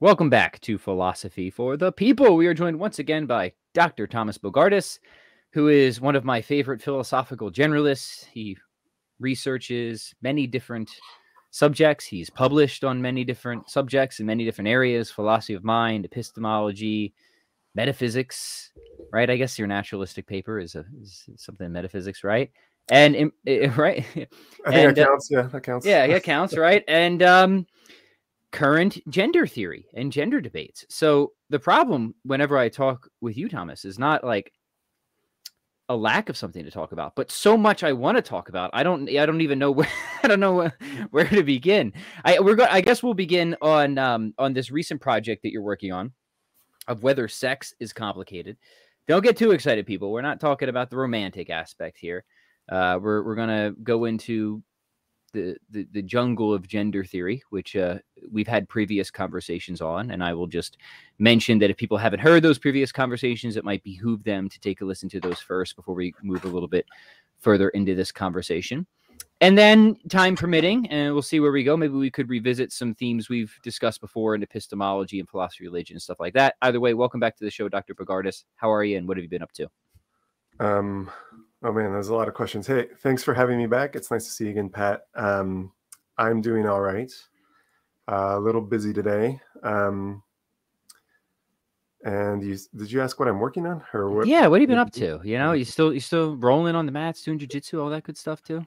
Welcome back to Philosophy for the People. We are joined once again by Dr. Tomas Bogardus, who is one of my favorite philosophical generalists. He researches many different subjects. He's published on many different subjects in many different areas philosophy of mind, epistemology, metaphysics, right? I guess your naturalistic paper is, a, is something in metaphysics, right? And right, I think And, that uh, counts. Yeah, that counts. yeah, it counts, right? And um, current gender theory and gender debates. So the problem whenever I talk with you, Tomas, is not like a lack of something to talk about, but so much I want to talk about. I don't. I don't even know where. I don't know where, to begin. I we're going. I guess we'll begin on um on this recent project that you're working on, of whether sex is complicated. Don't get too excited, people. We're not talking about the romantic aspect here. Uh, we're we're gonna go into the, the jungle of gender theory, which uh, we've had previous conversations on, and I will just mention that if people haven't heard those previous conversations, it might behoove them to take a listen to those first before we move a little bit further into this conversation. And then, time permitting, and we'll see where we go. Maybe we could revisit some themes we've discussed before in epistemology and philosophy, religion, and stuff like that. Either way, welcome back to the show, Dr. Bogardus. How are you, and what have you been up to? Um, oh man, there's a lot of questions. Hey, thanks for having me back. It's nice to see you again, Pat. Um, I'm doing all right. Uh, a little busy today. Um, and you did you ask what I'm working on or what? yeah, what have you been up to? You know, you still you still rolling on the mats, doing jujitsu, all that good stuff too.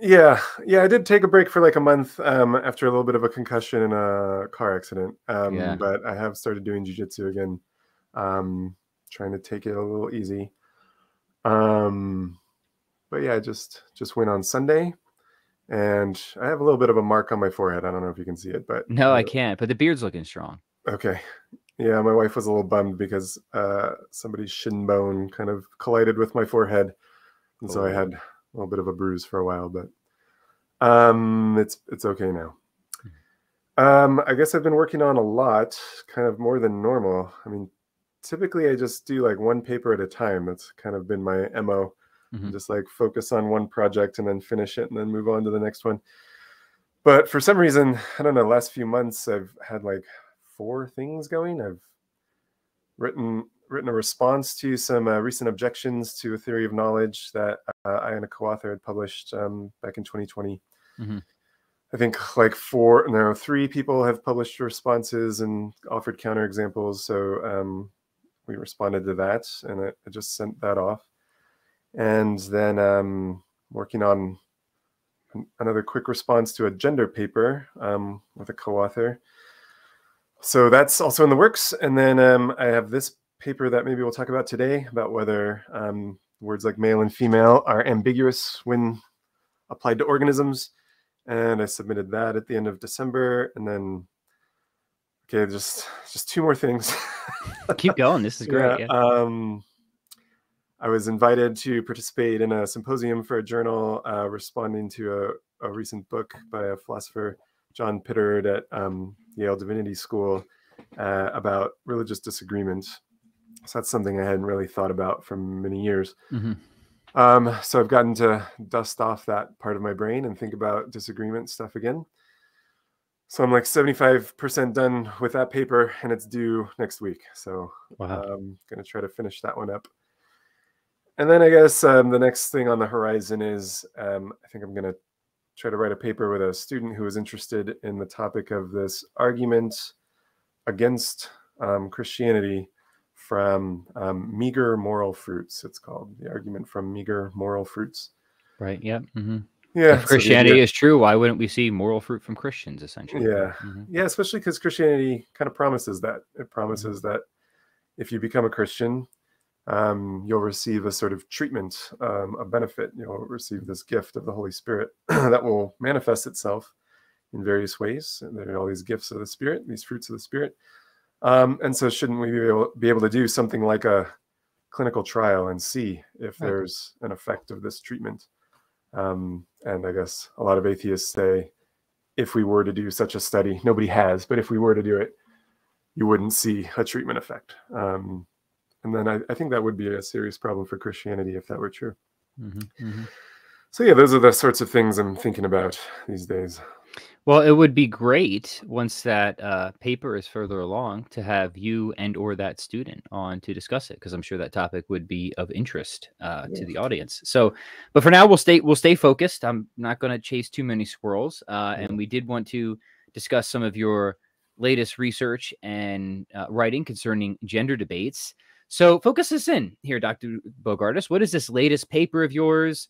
Yeah, yeah, I did take a break for like a month um, after a little bit of a concussion in a car accident. Um, Yeah. But I have started doing jujitsu again, um, trying to take it a little easy. Um, but yeah, I just just went on Sunday, and I have a little bit of a mark on my forehead. I don't know if you can see it, but No, I uh, can't. But the beard's looking strong. Okay. Yeah, my wife was a little bummed because uh, somebody's shin bone kind of collided with my forehead, and so I Oh. had a little bit of a bruise for a while, but um, it's it's okay now. Um, I guess I've been working on a lot, kind of more than normal. I mean, typically I just do like one paper at a time. That's kind of been my mo. Mhm. Just like focus on one project and then finish it and then move on to the next one. But for some reason, I don't know, last few months I've had like four things going. I've written written a response to some uh, recent objections to a theory of knowledge that uh, I and a co-author had published um, back in 2020. Mhm. I think like four, no, three people have published responses and offered counterexamples. So um, we responded to that, and I, I just sent that off. And then um, working on an- another quick response to a gender paper um, with a co-author. So that's also in the works. And then um, I have this paper that maybe we'll talk about today about whether um, words like male and female are ambiguous when applied to organisms. And I submitted that at the end of December. And then, okay, just just two more things. Keep going. This is great. Yeah, Yeah. Um, I was invited to participate in a symposium for a journal uh, responding to a, a recent book by a philosopher, John Pittard at um, Yale Divinity School, uh, about religious disagreement. So that's something I hadn't really thought about for many years. Mhm. Um, so I've gotten to dust off that part of my brain and think about disagreement stuff again. So I'm like 75% done with that paper and it's due next week. So Wow. I'm going to try to finish that one up. And then I guess um, the next thing on the horizon is um, I think I'm going to try to write a paper with a student who is interested in the topic of this argument against um, Christianity from um, meager moral fruits. It's called the argument from meager moral fruits. right. Yep. hmm Yeah, if so the Christianity is true, why wouldn't we see moral fruit from Christians? Essentially. Yeah. Mhm. Yeah, especially because Christianity kind of promises that. It promises that if you become a Christian, um, you'll receive a sort of treatment, um, a benefit. You'll receive this gift of the Holy Spirit that will manifest itself in various ways. And there are all these gifts of the Spirit, these fruits of the Spirit. Um, and so, shouldn't we be able, be able to do something like a clinical trial and see if there's an effect of this treatment? Um, and I guess a lot of atheists say if we were to do such a study, nobody has, but if we were to do it, you wouldn't see a treatment effect. Um, and then I, I think that would be a serious problem for Christianity if that were true. Mhm. Mhm. So yeah, those are the sorts of things I'm thinking about these days. Well, it would be great once that uh, paper is further along to have you and or that student on to discuss it because I'm sure that topic would be of interest uh, Yeah. to the audience. So, but for now, we'll stay we'll stay focused. I'm not going to chase too many squirrels, uh, Yeah. and we did want to discuss some of your latest research and uh, writing concerning gender debates. So, focus us in here, Dr. Bogardus. What is this latest paper of yours?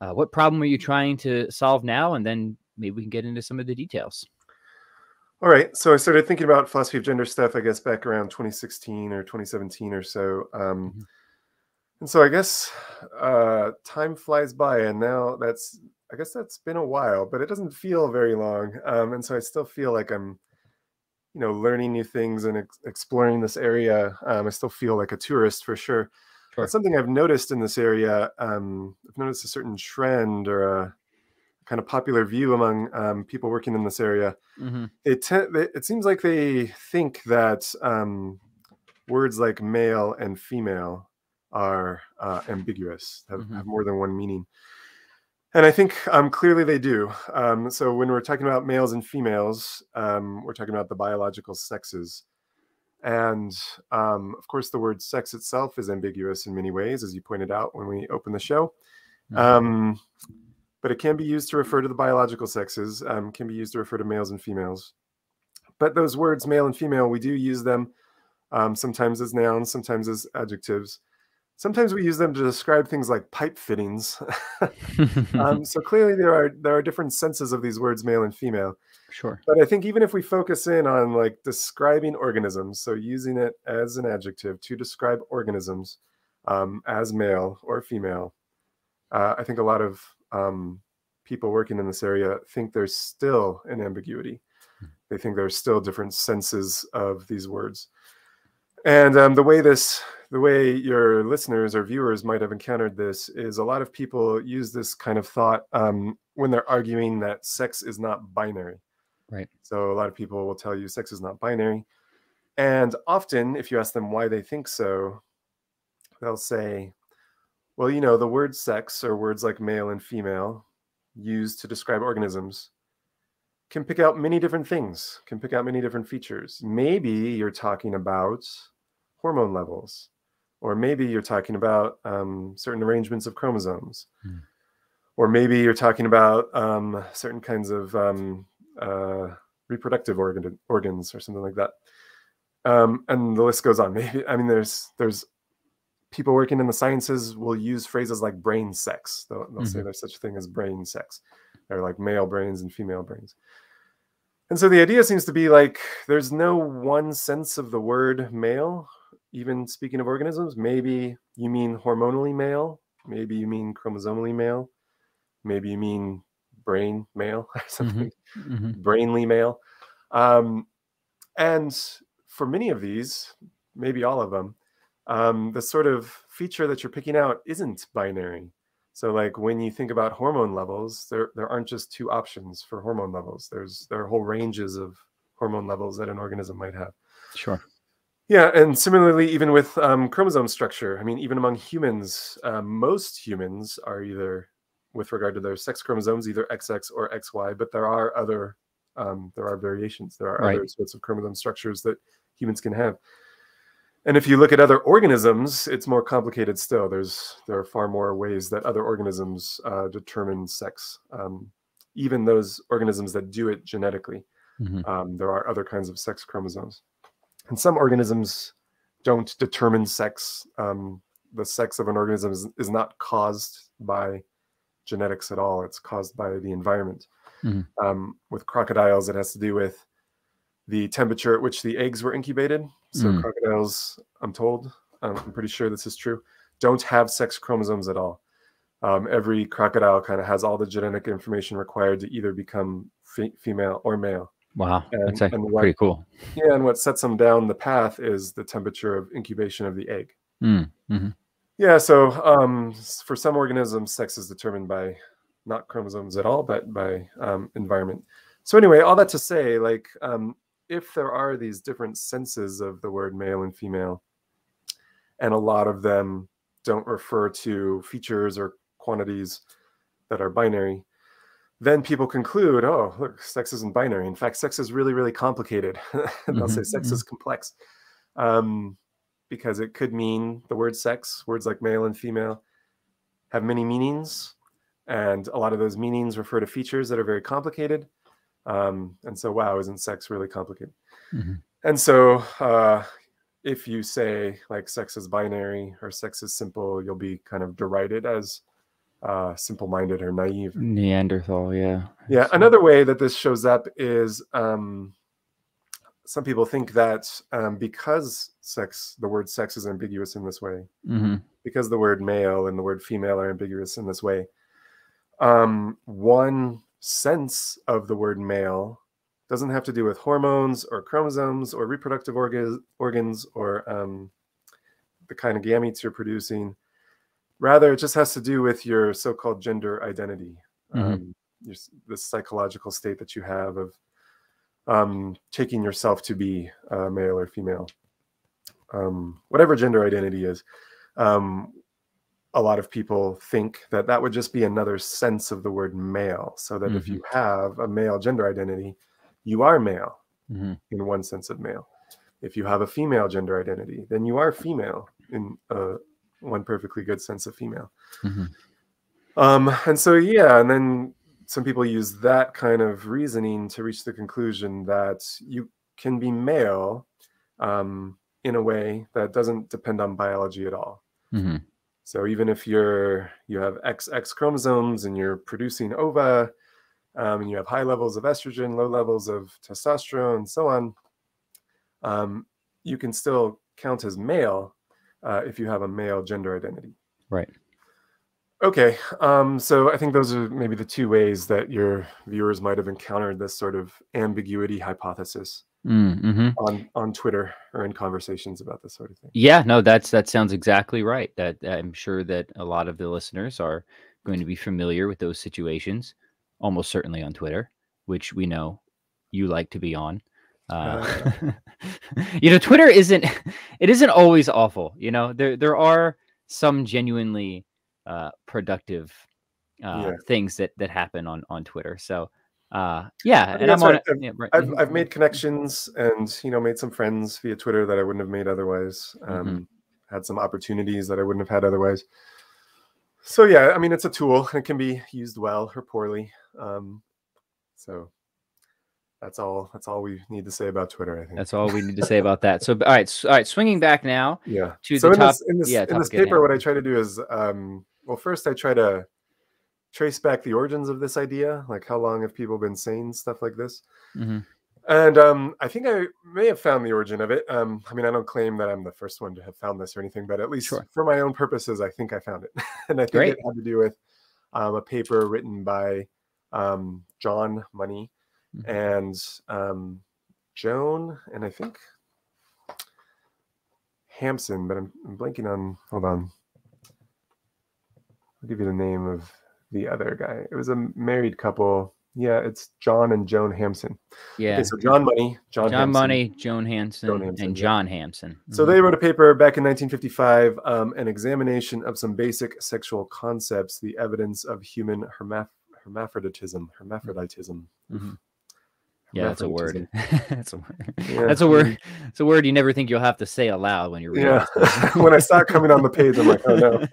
Uh, what problem are you trying to solve now? And then maybe we can get into some of the details. All right. So I started thinking about philosophy of gender stuff, I guess, back around 2016 or 2017 or so. Um, Mhm. And so I guess uh, time flies by, and now that's, I guess that's been a while, but it doesn't feel very long. Um, and so I still feel like I'm, you know, learning new things and ex- exploring this area. Um, I still feel like a tourist for sure. Sure. But something I've noticed in this area, um, I've noticed a certain trend or a kind of popular view among um, people working in this area Mm-hmm. it te- they, it seems like they think that um, words like male and female are uh, ambiguous, have, Mhm. have more than one meaning. And I think um, clearly they do. Um, so when we're talking about males and females, um, we're talking about the biological sexes. And um, of course, the word sex itself is ambiguous in many ways, as you pointed out when we opened the show. Mhm. But it can be used to refer to the biological sexes, um, can be used to refer to males and females. But those words, male and female, we do use them um, sometimes as nouns, sometimes as adjectives. Sometimes we use them to describe things like pipe fittings. um, so clearly, there are there are different senses of these words, male and female. sure. But I think even if we focus in on like describing organisms, so using it as an adjective to describe organisms um, as male or female, uh, I think a lot of um, people working in this area think there's still an ambiguity. They think there's still different senses of these words. And um, the way this, the way your listeners or viewers might have encountered this is a lot of people use this kind of thought um, when they're arguing that sex is not binary. Right. So a lot of people will tell you sex is not binary. And often, if you ask them why they think so, they'll say, well, you know, the word sex or words like male and female used to describe organisms can pick out many different things, can pick out many different features. Maybe you're talking about hormone levels, or maybe you're talking about um, certain arrangements of chromosomes, Hmm. or maybe you're talking about um, certain kinds of um, uh, reproductive organ- organs or something like that. Um, and the list goes on. Maybe I mean, there's there's people working in the sciences will use phrases like brain sex. They'll, they'll say Mhm. there's such a thing as brain sex. They're like male brains and female brains. And so the idea seems to be like there's no one sense of the word male, even speaking of organisms. Maybe you mean hormonally male, maybe you mean chromosomally male, maybe you mean brain male or something Mhm. brainly male. Um, and for many of these, maybe all of them, um, the sort of feature that you're picking out isn't binary. So, like when you think about hormone levels, there there aren't just two options for hormone levels. There's there are whole ranges of hormone levels that an organism might have. Sure. Yeah, and similarly, even with um, chromosome structure, I mean, even among humans, um, most humans are either, with regard to their sex chromosomes, either XX or XY, but there are other, um, there are variations. There are Right. other sorts of chromosome structures that humans can have. And if you look at other organisms, it's more complicated still. There's there are far more ways that other organisms uh, determine sex. Um, even those organisms that do it genetically, Mhm. um, there are other kinds of sex chromosomes. And some organisms don't determine sex. Um, the sex of an organism is, is not caused by genetics at all. It's caused by the environment. Mhm. Um, with crocodiles, it has to do with the temperature at which the eggs were incubated. So Mm. crocodiles, I'm told, um, I'm pretty sure this is true, don't have sex chromosomes at all. Um, every crocodile kind of has all the genetic information required to either become fe- female or male. Wow. And- That's and what- pretty cool. Yeah, and what sets them down the path is the temperature of incubation of the egg. Mm. Mhm. Yeah, so um, for some organisms, sex is determined by not chromosomes at all, but by um, environment. So anyway, all that to say, like, um, if there are these different senses of the word male and female, and a lot of them don't refer to features or quantities that are binary, then people conclude, oh, look, sex isn't binary. In fact, sex is really, really complicated. they'll say Mhm, sex mhm. is complex um, because it could mean the word sex, words like male and female, have many meanings. And a lot of those meanings refer to features that are very complicated. Um, and so, wow, isn't sex really complicated? Mhm. And so, uh, if you say like sex is binary or sex is simple, you'll be kind of derided as uh, simple minded or naive. Neanderthal, yeah. Yeah, another way that this shows up is um, some people think that um, because sex, the word sex is ambiguous in this way, hmm because the word male and the word female are ambiguous in this way, um, one sense of the word male doesn't have to do with hormones or chromosomes or reproductive orga- organs or um, the kind of gametes you're producing. Rather, it just has to do with your so-called gender identity, Mhm. um, your, the psychological state that you have of um, taking yourself to be uh, male or female, um, whatever gender identity is. Um, a lot of people think that that would just be another sense of the word male. So that if Mhm. you have a male gender identity, you are male hmm in one sense of male. If you have a female gender identity, then you are female in uh, one perfectly good sense of female. hmm Um, and so, yeah, and then some people use that kind of reasoning to reach the conclusion that you can be male um, in a way that doesn't depend on biology at all. hmm So even if you're you have XX chromosomes and you're producing ova, um, and you have high levels of estrogen, low levels of testosterone, and so on, um, you can still count as male uh, if you have a male gender identity. Right. Okay, um, so I think those are maybe the two ways that your viewers might have encountered this sort of ambiguity hypothesis Mm-hmm. on on Twitter or in conversations about this sort of thing. Yeah, no, that's that sounds exactly right. That I'm sure that a lot of the listeners are going to be familiar with those situations, almost certainly on Twitter, which we know you like to be on. Uh, you know, Twitter isn't it isn't always awful. You know, there there are some genuinely uh, productive uh, Yeah. things that that happen on on Twitter. So uh, yeah, think and I'm on right. it. Yeah, right. I've mhm, I've made connections and you know made some friends via Twitter that I wouldn't have made otherwise. Um, Had some opportunities that I wouldn't have had otherwise. So yeah, I mean it's a tool and it can be used well or poorly. Um, so that's all. That's all we need to say about Twitter. I think. That's all we need to say about that. So, all right, s- all right. Swinging back now. yeah. to so the in top- this in this yeah, in this paper, what I try to do is um, well, first I try to trace back the origins of this idea, like how long have people been saying stuff like this. Mhm. And um, I think I may have found the origin of it. Um, I mean, I don't claim that I'm the first one to have found this or anything, but at least Sure. for my own purposes, I think I found it. and I think Great. it had to do with um, a paper written by um, John Money Mhm. and um, Joan, and I think Hampson, but I'm, I'm blanking on. Hold on. I'll give you the name of the other guy. It was a married couple. Yeah, it's John and Joan Hampson. Yeah. Okay, so John Money, John, John Hampson. Money, Joan Hanson, Hampson, and yeah. John Hampson. So Mhm. they wrote a paper back in 1955, um, an examination of some basic sexual concepts, the evidence of human hermaph- hermaphroditism. Hermaphroditism. Mhm. Yeah, that's a word. that's a word. Yeah. That's a word. It's a word you never think you'll have to say aloud when you're reading. Yeah. when I saw it coming on the page, I'm like, oh no.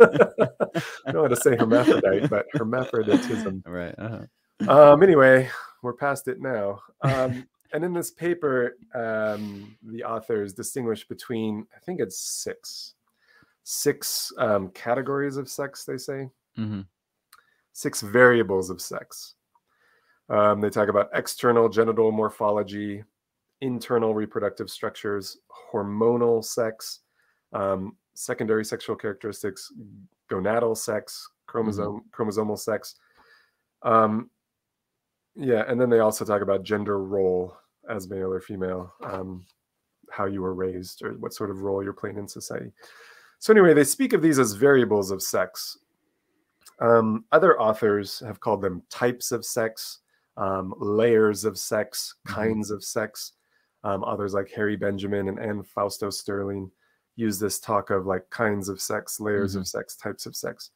I don't want to say hermaphrodite, but hermaphroditism. right. Uh-huh. Um, anyway, we're past it now. Um, and in this paper, um, the authors distinguish between, I think it's six, six um, categories of sex, they say, hmm six variables of sex. Um, they talk about external genital morphology, internal reproductive structures, hormonal sex, um, secondary sexual characteristics, gonadal sex, chromosome chromosomal sex. Um, yeah, and then they also talk about gender role as male or female, um, how you were raised, or what sort of role you're playing in society. So anyway, they speak of these as variables of sex. Um, other authors have called them types of sex, um, layers of sex, Mhm. kinds of sex. Um, others like Harry Benjamin and Anne Fausto Sterling use this talk of like kinds of sex, layers of sex, types of sex.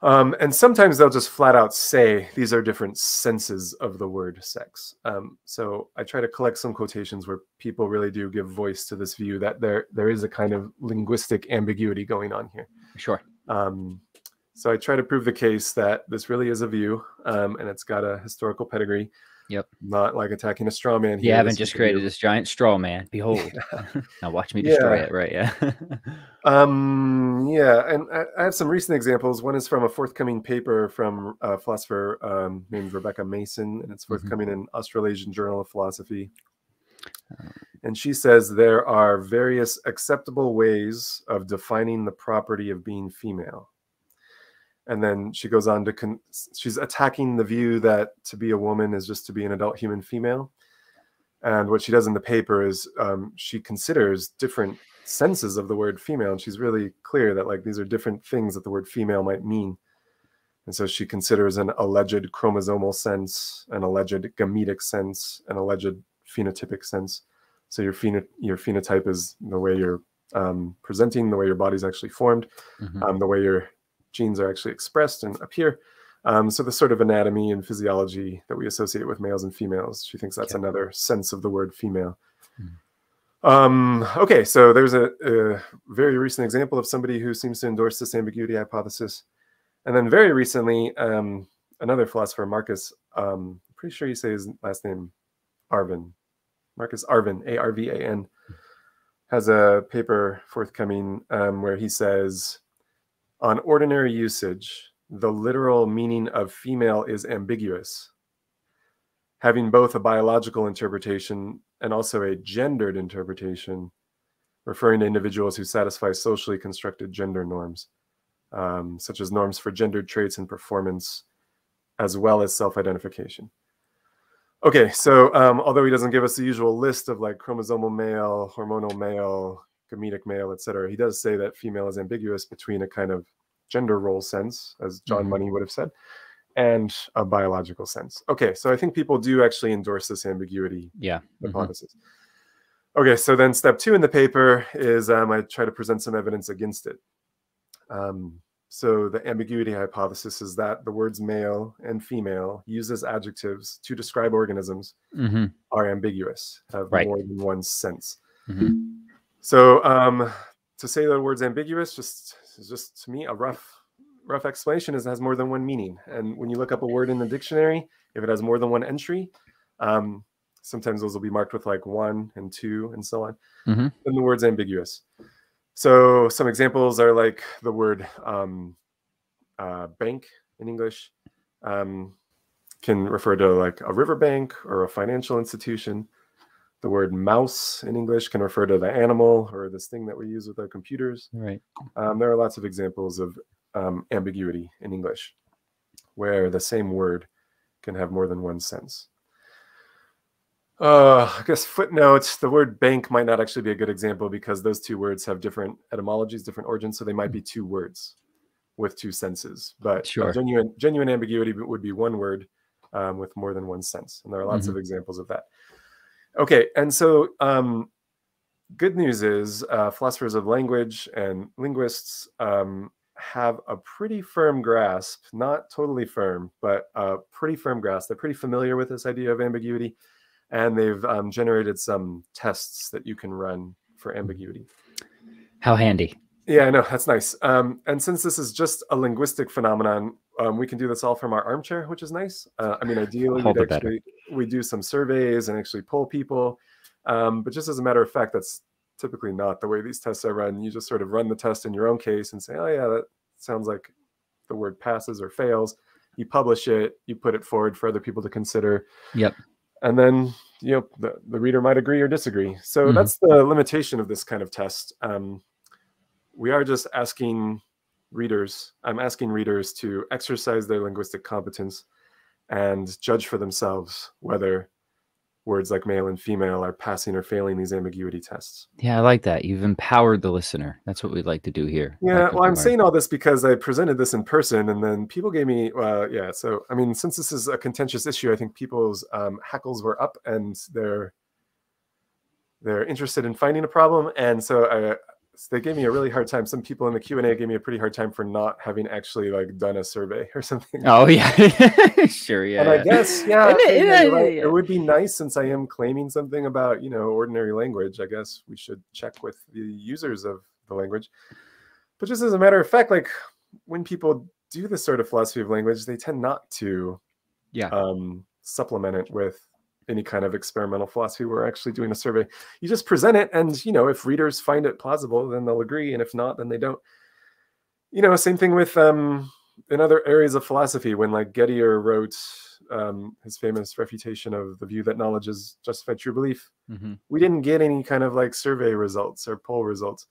Um, and sometimes they'll just flat out say these are different senses of the word sex. Um, so I try to collect some quotations where people really do give voice to this view that there there is a kind of linguistic ambiguity going on here. Sure. Um, so I try to prove the case that this really is a view, um, and it's got a historical pedigree. Yep. Not like attacking a straw man. You here. haven't This just created view. this giant straw man. Behold. now watch me destroy Yeah. it. Right. Yeah. Um, yeah, and I, I have some recent examples. One is from a forthcoming paper from a philosopher um, named Rebecca Mason, and it's forthcoming in Australasian Journal of Philosophy. And she says there are various acceptable ways of defining the property of being female. And then she goes on to, con- she's attacking the view that to be a woman is just to be an adult human female. And what she does in the paper is um, she considers different senses of the word female and she's really clear that like these are different things that the word female might mean and so she considers an alleged chromosomal sense an alleged gametic sense an alleged phenotypic sense so your pheno- your phenotype is the way you're um, presenting the way your body's actually formed Mhm. um, the way your genes are actually expressed and appear um, so the sort of anatomy and physiology that we associate with males and females she thinks that's Okay. another sense of the word female Mhm. um, okay, so there's a, a very recent example of somebody who seems to endorse this ambiguity hypothesis. And then very recently, um, another philosopher, Marcus, um, pretty sure you say his last name, Arvan. Marcus Arvan, A R V A N, has a paper forthcoming um, where he says on ordinary usage, the literal meaning of female is ambiguous having both a biological interpretation and also a gendered interpretation, referring to individuals who satisfy socially constructed gender norms, um, such as norms for gendered traits and performance, as well as self identification. Okay, so um, although he doesn't give us the usual list of like chromosomal male, hormonal male, gametic male, etc., he does say that female is ambiguous between a kind of gender role sense, as John Mhm. Money would have said, and a biological sense. Okay, so I think people do actually endorse this ambiguity Yeah. mhm. hypothesis. Okay, so then step two in the paper is um, I try to present some evidence against it. Um, so the ambiguity hypothesis is that the words male and female used as adjectives to describe organisms Mhm. are ambiguous, have Right. more than one sense. Mhm. So um, to say the word's ambiguous, just is just to me a rough rough explanation is it has more than one meaning. And when you look up a word in the dictionary, if it has more than one entry, um, sometimes those will be marked with like one and two and so on. Mhm. Then the word's ambiguous. So some examples are like the word um, uh, bank in English um, can refer to like a riverbank or a financial institution. The word mouse in English can refer to the animal or this thing that we use with our computers. Right. Um, there are lots of examples of um, ambiguity in English where the same word can have more than one sense. Uh, I guess footnotes, the word bank might not actually be a good example because those two words have different etymologies, different origins. So they might be two words with two senses. But uh, Sure. genuine, genuine ambiguity would be one word um, with more than one sense. And there are lots of examples of that. Okay. And so um, good news is uh, philosophers of language and linguists um, have a pretty firm grasp, not totally firm, but a pretty firm grasp. They're pretty familiar with this idea of ambiguity, and they've um, generated some tests that you can run for ambiguity. How handy. Yeah, I know that's nice. Um, and since this is just a linguistic phenomenon, um, we can do this all from our armchair, which is nice. Uh, I mean, ideally, All we'd actually we do some surveys and actually poll people. Um, but just as a matter of fact, that's typically not the way these tests are run. You just sort of run the test in your own case and say, "Oh yeah, that sounds like the word passes or fails." You publish it, you put it forward for other people to consider, Yep. and then you know the, the reader might agree or disagree. So Mhm. that's the limitation of this kind of test. Um, we are just asking readers i'm asking readers to exercise their linguistic competence and judge for themselves whether words like male and female are passing or failing these ambiguity tests Yeah, I like that. You've empowered the listener. That's what we'd like to do here. yeah Like well i'm saying all this because i presented this in person and then people gave me uh, yeah so i mean since this is a contentious issue i think people's um, hackles were up and they're they're interested in finding a problem and so i they gave me a really hard time. Some people in the Q and A gave me a pretty hard time for not having actually like done a survey or something. Oh yeah, sure, yeah. And I guess yeah, it- yeah, right. yeah. it would be nice since I am claiming something about you know ordinary language. I guess we should check with the users of the language. But just as a matter of fact, like when people do this sort of philosophy of language, they tend not to Yeah. um, supplement it with any kind of experimental philosophy. We're actually doing a survey. You just present it, and you know, if readers find it plausible, then they'll agree, and if not, then they don't. You know, same thing with um, in other areas of philosophy. When like Gettier wrote um, his famous refutation of the view that knowledge is justified true belief, Mhm. we didn't get any kind of like survey results or poll results.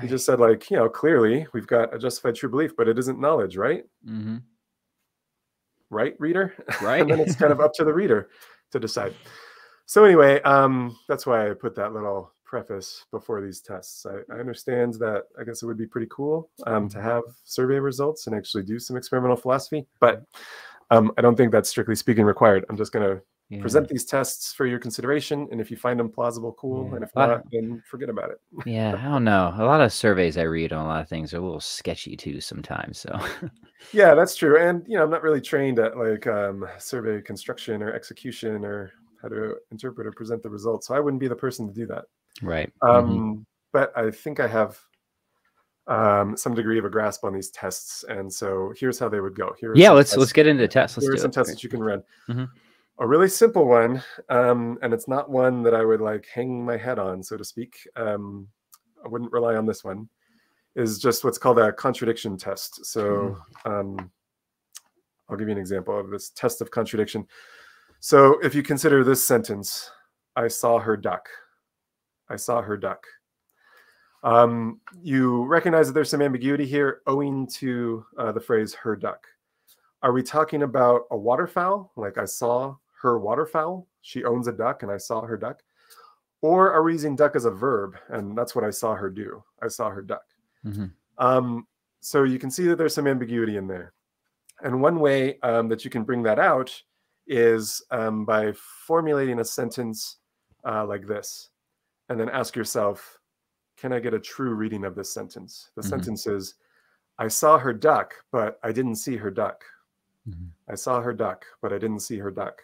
He just said like, you know, clearly we've got a justified true belief, but it isn't knowledge, right? Mhm. Right, reader? Right. and then it's kind of up to the reader to decide. So anyway, um, that's why I put that little preface before these tests. I, I understand that I guess it would be pretty cool um, to have survey results and actually do some experimental philosophy, but um, I don't think that's strictly speaking required. I'm just going to Yeah. present these tests for your consideration, and if you find them plausible, cool, Yeah. and if not, then forget about it. Yeah, I don't know. A lot of surveys I read on a lot of things are a little sketchy too sometimes. So Yeah, that's true. And you know, I'm not really trained at like um, survey construction or execution or how to interpret or present the results, so I wouldn't be the person to do that. right. Um, Mhm. But I think I have um, some degree of a grasp on these tests, and so here's how they would go. Here, Yeah, let's tests- let's get into the test. Let's Here are do some it. tests that you can run. Mhm. A really simple one, um, and it's not one that I would like hang my head on, so to speak. Um, I wouldn't rely on this one. Is just what's called a contradiction test. So um, I'll give you an example of this test of contradiction. So if you consider this sentence, I saw her duck. I saw her duck. Um, you recognize that there's some ambiguity here owing to uh, the phrase her duck. Are we talking about a waterfowl? Like I saw her waterfowl? She owns a duck and I saw her duck? Or are we using duck as a verb? And that's what I saw her do. I saw her duck. Mhm. Um, so you can see that there's some ambiguity in there. And one way um, that you can bring that out is um, by formulating a sentence uh, like this, and then ask yourself, can I get a true reading of this sentence? The Mhm. sentence is, I saw her duck, but I didn't see her duck. Mhm. I saw her duck, but I didn't see her duck.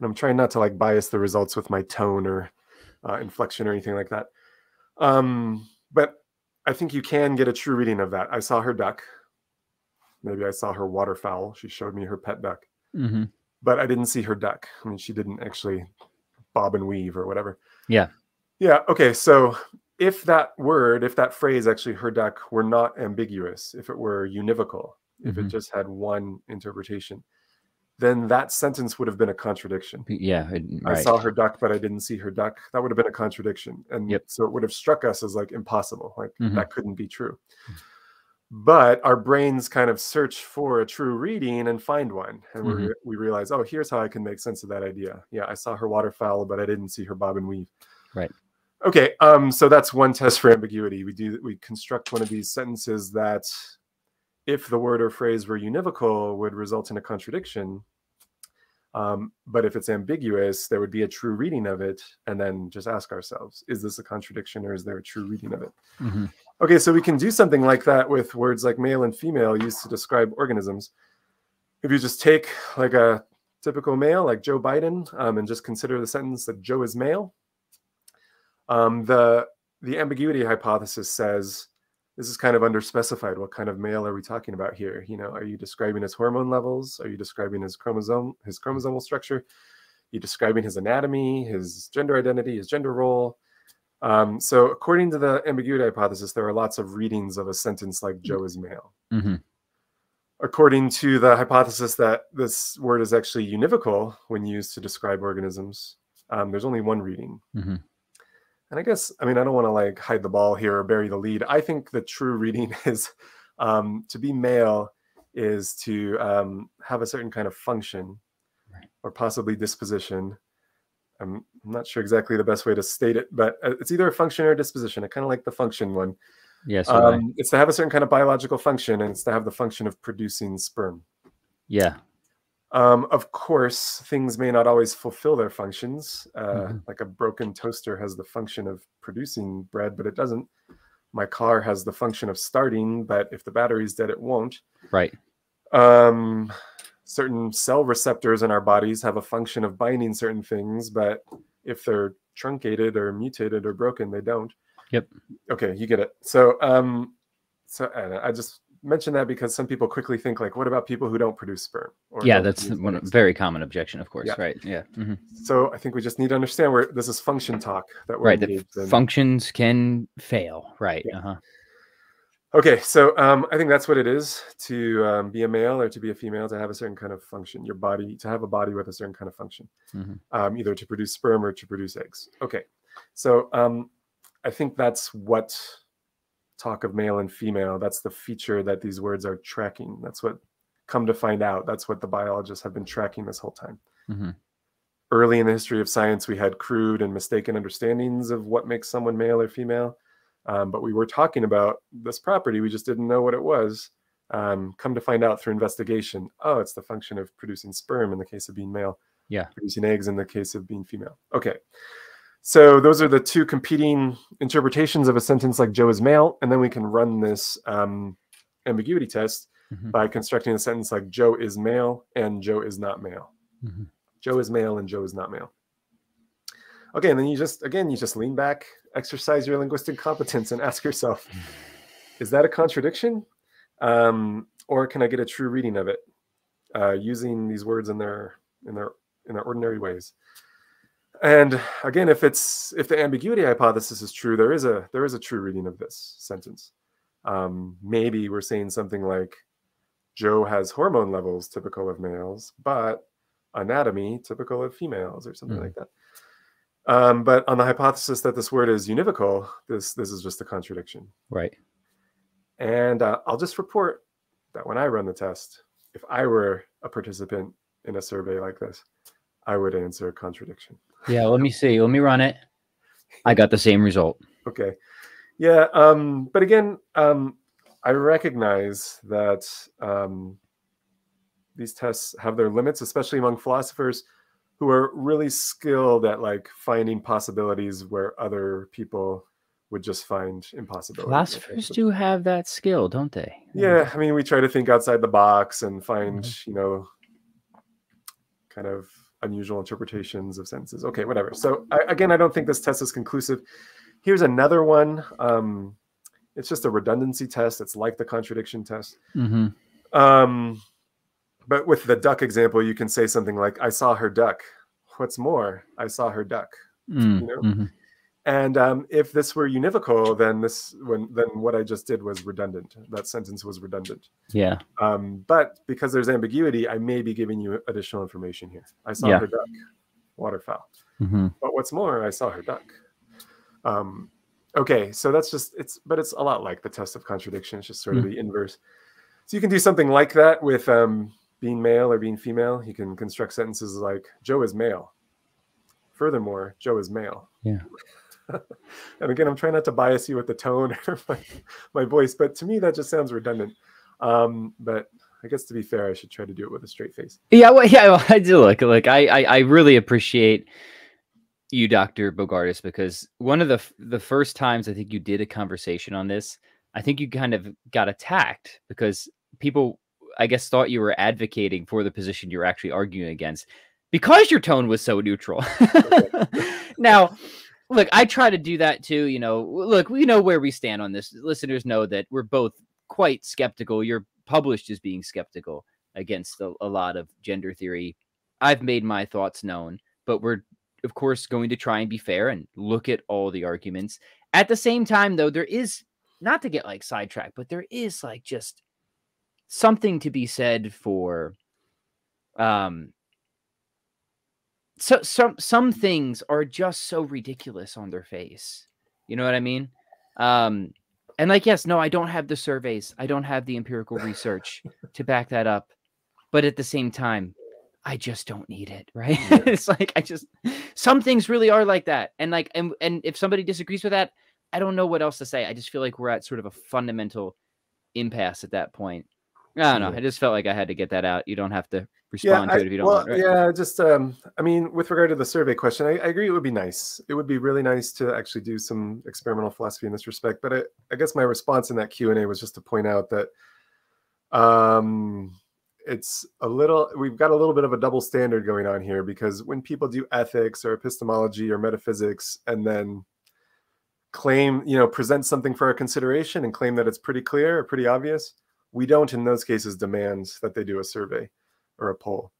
And I'm trying not to like bias the results with my tone or uh, inflection or anything like that. Um, but I think you can get a true reading of that. I saw her duck. Maybe I saw her waterfowl. She showed me her pet duck, Mhm. but I didn't see her duck. I mean, she didn't actually bob and weave or whatever. Yeah. Yeah. Okay. So if that word, if that phrase actually her duck were not ambiguous, if it were univocal, if it Mhm. just had one interpretation, then that sentence would have been a contradiction. Yeah. it- I saw her duck, but I didn't see her duck. That would have been a contradiction. And Yep. so it would have struck us as like impossible. Like Mhm. that couldn't be true. But our brains kind of search for a true reading and find one. And we, Mhm. re- we realize, oh, here's how I can make sense of that idea. Yeah, I saw her waterfowl, but I didn't see her bob and weave. Right. Okay. Um, so that's one test for ambiguity. We do we construct one of these sentences that if the word or phrase were univocal would result in a contradiction. Um, but if it's ambiguous, there would be a true reading of it, and then just ask ourselves, is this a contradiction or is there a true reading of it? Mhm. Okay, so we can do something like that with words like male and female used to describe organisms. If you just take like a typical male, like Joe Biden, um, and just consider the sentence that Joe is male, um, the the ambiguity hypothesis says this is kind of underspecified. What kind of male are we talking about here? You know, are you describing his hormone levels? Are you describing his chromosome, his chromosomal structure? Are you describing his anatomy, his gender identity, his gender role? Um, so, according to the ambiguity hypothesis, there are lots of readings of a sentence like Joe is male. Mhm. According to the hypothesis that this word is actually univocal when used to describe organisms, um, there's only one reading. Mhm. And I guess, I mean, I don't want to like hide the ball here or bury the lead. I think the true reading is um, to be male is to um, have a certain kind of function Right. or possibly disposition. I'm not sure exactly the best way to state it, but uh, it's either a function or a disposition. I kind of like the function one. Yes. Um, it's to have a certain kind of biological function, and it's to have the function of producing sperm. yeah. Um, of course, things may not always fulfill their functions. Uh, Mhm. Like a broken toaster has the function of producing bread, but it doesn't. My car has the function of starting, but if the battery's dead, it won't. Right. Um, certain cell receptors in our bodies have a function of binding certain things, but if they're truncated or mutated or broken, they don't. Yep. Okay, you get it. So, um, so uh, I just mentioned that because some people quickly think like, what about people who don't produce sperm? Or Yeah, that's one very common objection, of course. Yeah. Right. Yeah. mhm. So I think we just need to understand where this is function talk that we're Right. That engaged in. functions can fail. Right. Yeah. Uh-huh. Okay, so um, I think that's what it is to um, be a male or to be a female to have a certain kind of function. Your body to have a body with a certain kind of function, Mhm. um, either to produce sperm or to produce eggs. Okay, so um, I think that's what talk of male and female. That's the feature that these words are tracking. That's what come to find out. That's what the biologists have been tracking this whole time. Mhm. Early in the history of science, we had crude and mistaken understandings of what makes someone male or female. Um, but we were talking about this property. We just didn't know what it was. Um, come to find out through investigation, oh, it's the function of producing sperm in the case of being male. Yeah. Producing eggs in the case of being female. Okay. So those are the two competing interpretations of a sentence like Joe is male. And then we can run this um, ambiguity test Mhm. by constructing a sentence like Joe is male and Joe is not male. Mhm. Joe is male and Joe is not male. Okay, and then you just again you just lean back, exercise your linguistic competence, and ask yourself, is that a contradiction, um, or can I get a true reading of it uh, using these words in their in their in their ordinary ways? And again, if it's if the ambiguity hypothesis is true, there is a there is a true reading of this sentence. Um, maybe we're saying something like, Joe has hormone levels typical of males, but anatomy typical of females, or something Mhm. like that. Um, but on the hypothesis that this word is univocal, this this is just a contradiction. Right. And uh, I'll just report that when I run the test, if I were a participant in a survey like this, I would answer contradiction. Yeah. Let me see. Let me run it. I got the same result. Okay. Yeah. Um, but again, um, I recognize that um, these tests have their limits, especially among philosophers who are really skilled at like finding possibilities where other people would just find impossibilities. Philosophers do have that skill, don't they? Yeah, I mean, we try to think outside the box and find, Mm-hmm. you know, kind of unusual interpretations of sentences. Okay, whatever. So I, again, I don't think this test is conclusive. Here's another one. Um, it's just a redundancy test. It's like the contradiction test. hmm Um, but with the duck example, you can say something like, "I saw her duck." What's more, I saw her duck. Mm, You know? mhm. And um, if this were univocal, then this when then what I just did was redundant. That sentence was redundant. Yeah. Um, but because there's ambiguity, I may be giving you additional information here. I saw Yeah. her duck, waterfowl. hmm But what's more, I saw her duck. Um, okay, so that's just it's, but it's a lot like the test of contradiction. It's just sort of Hmm. the inverse. So you can do something like that with um, being male or being female. You can construct sentences like Joe is male. Furthermore, Joe is male. Yeah. and again, I'm trying not to bias you with the tone or my, my voice, but to me that just sounds redundant. Um, but I guess to be fair, I should try to do it with a straight face. Yeah, well, yeah, well, I do look like I, I I really appreciate you, Doctor Bogardus, because one of the the first times I think you did a conversation on this, I think you kind of got attacked because people, I guess, thought you were advocating for the position you're actually arguing against because your tone was so neutral. now, look, I try to do that too. You know, look, we know where we stand on this. Listeners know that we're both quite skeptical. You're published as being skeptical against a, a lot of gender theory. I've made my thoughts known, but we're of course going to try and be fair and look at all the arguments. At the same time, though, there is not to get like sidetracked, but there is like just something to be said for um so some some things are just so ridiculous on their face. You know what I mean? Um and like yes, no, I don't have the surveys. I don't have the empirical research to back that up. But at the same time, I just don't need it, right? Yeah. it's like I just some things really are like that. And like and and if somebody disagrees with that, I don't know what else to say. I just feel like we're at sort of a fundamental impasse at that point. I don't know. I just felt like I had to get that out. You don't have to respond I- to it if you don't well, want. Right? Yeah, just um, I mean, with regard to the survey question, I, I agree it would be nice. It would be really nice to actually do some experimental philosophy in this respect. But I, I guess my response in that Q and A was just to point out that um, it's a little we've got a little bit of a double standard going on here because when people do ethics or epistemology or metaphysics and then claim you know present something for our consideration and claim that it's pretty clear or pretty obvious we don't in those cases demand that they do a survey or a poll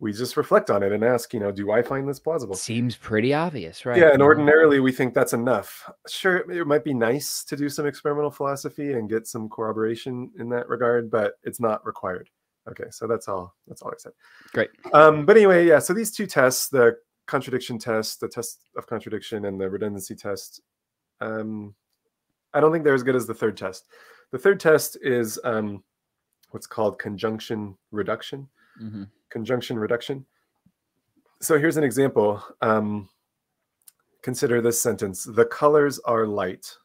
we just reflect on it and ask you know do i find this plausible Seems pretty obvious, right? yeah and Mhm. ordinarily we think that's enough sure it might be nice to do some experimental philosophy and get some corroboration in that regard but it's not required okay so that's all that's all i said Great. um but anyway yeah so these two tests the contradiction test the test of contradiction and the redundancy test um i don't think they're as good as the third test the third test is um what's called conjunction reduction Mhm. conjunction reduction. So here's an example. Um, consider this sentence The colors are light.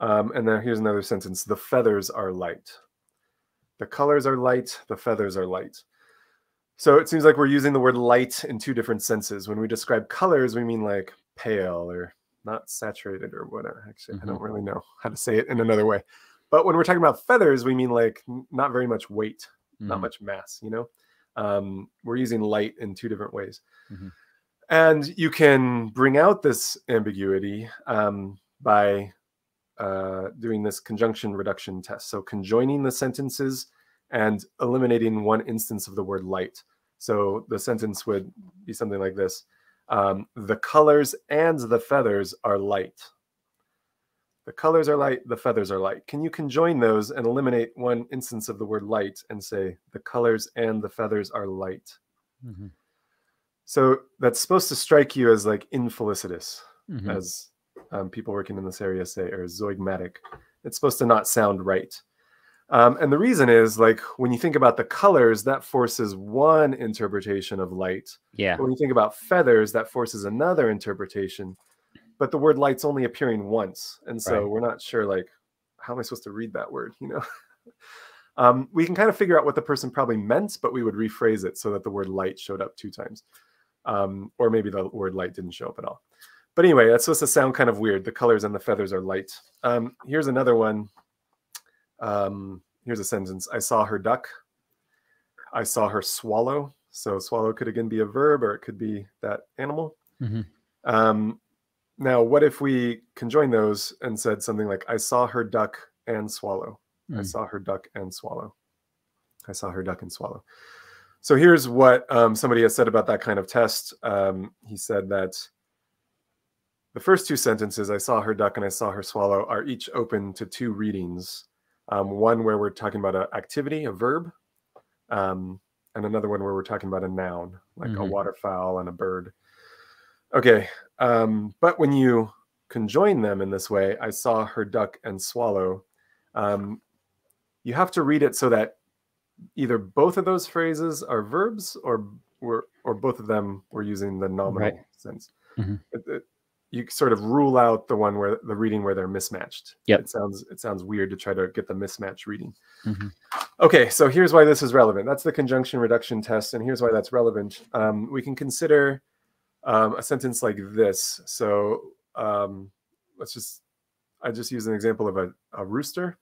Um, and then here's another sentence The feathers are light. The colors are light, the feathers are light. So it seems like we're using the word light in two different senses. When we describe colors, we mean like pale or not saturated or whatever. Actually, I don't really know how to say it in another way. But when we're talking about feathers, we mean like not very much weight not Mhm. much mass you know um, we're using light in two different ways Mhm. and you can bring out this ambiguity um, by uh, doing this conjunction reduction test so conjoining the sentences and eliminating one instance of the word light so the sentence would be something like this um, the colors and the feathers are light the colors are light, the feathers are light. Can you conjoin those and eliminate one instance of the word light and say the colors and the feathers are light? Mhm. So that's supposed to strike you as like infelicitous, Mhm. as um, people working in this area say, or zeugmatic. It's supposed to not sound right. Um, and the reason is like when you think about the colors, that forces one interpretation of light. Yeah. But when you think about feathers, that forces another interpretation. But the word light's only appearing once. And so Right. we're not sure, like, how am I supposed to read that word? You know? um, we can kind of figure out what the person probably meant, but we would rephrase it so that the word light showed up two times. Um, or maybe the word light didn't show up at all. But anyway, that's supposed to sound kind of weird. The colors and the feathers are light. Um, here's another one. Um, here's a sentence I saw her duck. I saw her swallow. So swallow could again be a verb or it could be that animal. Mhm. Um, now, what if we conjoin those and said something like, I saw her duck and swallow. I Mm. saw her duck and swallow. I saw her duck and swallow. So here's what um, somebody has said about that kind of test. Um, he said that the first two sentences, I saw her duck and I saw her swallow, are each open to two readings. Um, one where we're talking about an activity, a verb, um, and another one where we're talking about a noun, like a Mhm. waterfowl and a bird. Okay, um, but when you conjoin them in this way, I saw her duck and swallow. Um, you have to read it so that either both of those phrases are verbs, or we're, or both of them we're using the nominal Right. sense. Mhm. It- it- you sort of rule out the one where the reading where they're mismatched. Yeah, It sounds it sounds weird to try to get the mismatch reading. Mhm. Okay, so here's why this is relevant. That's the conjunction reduction test, and here's why that's relevant. Um, we can consider um, a sentence like this. So um, let's just, I just use an example of a, a rooster,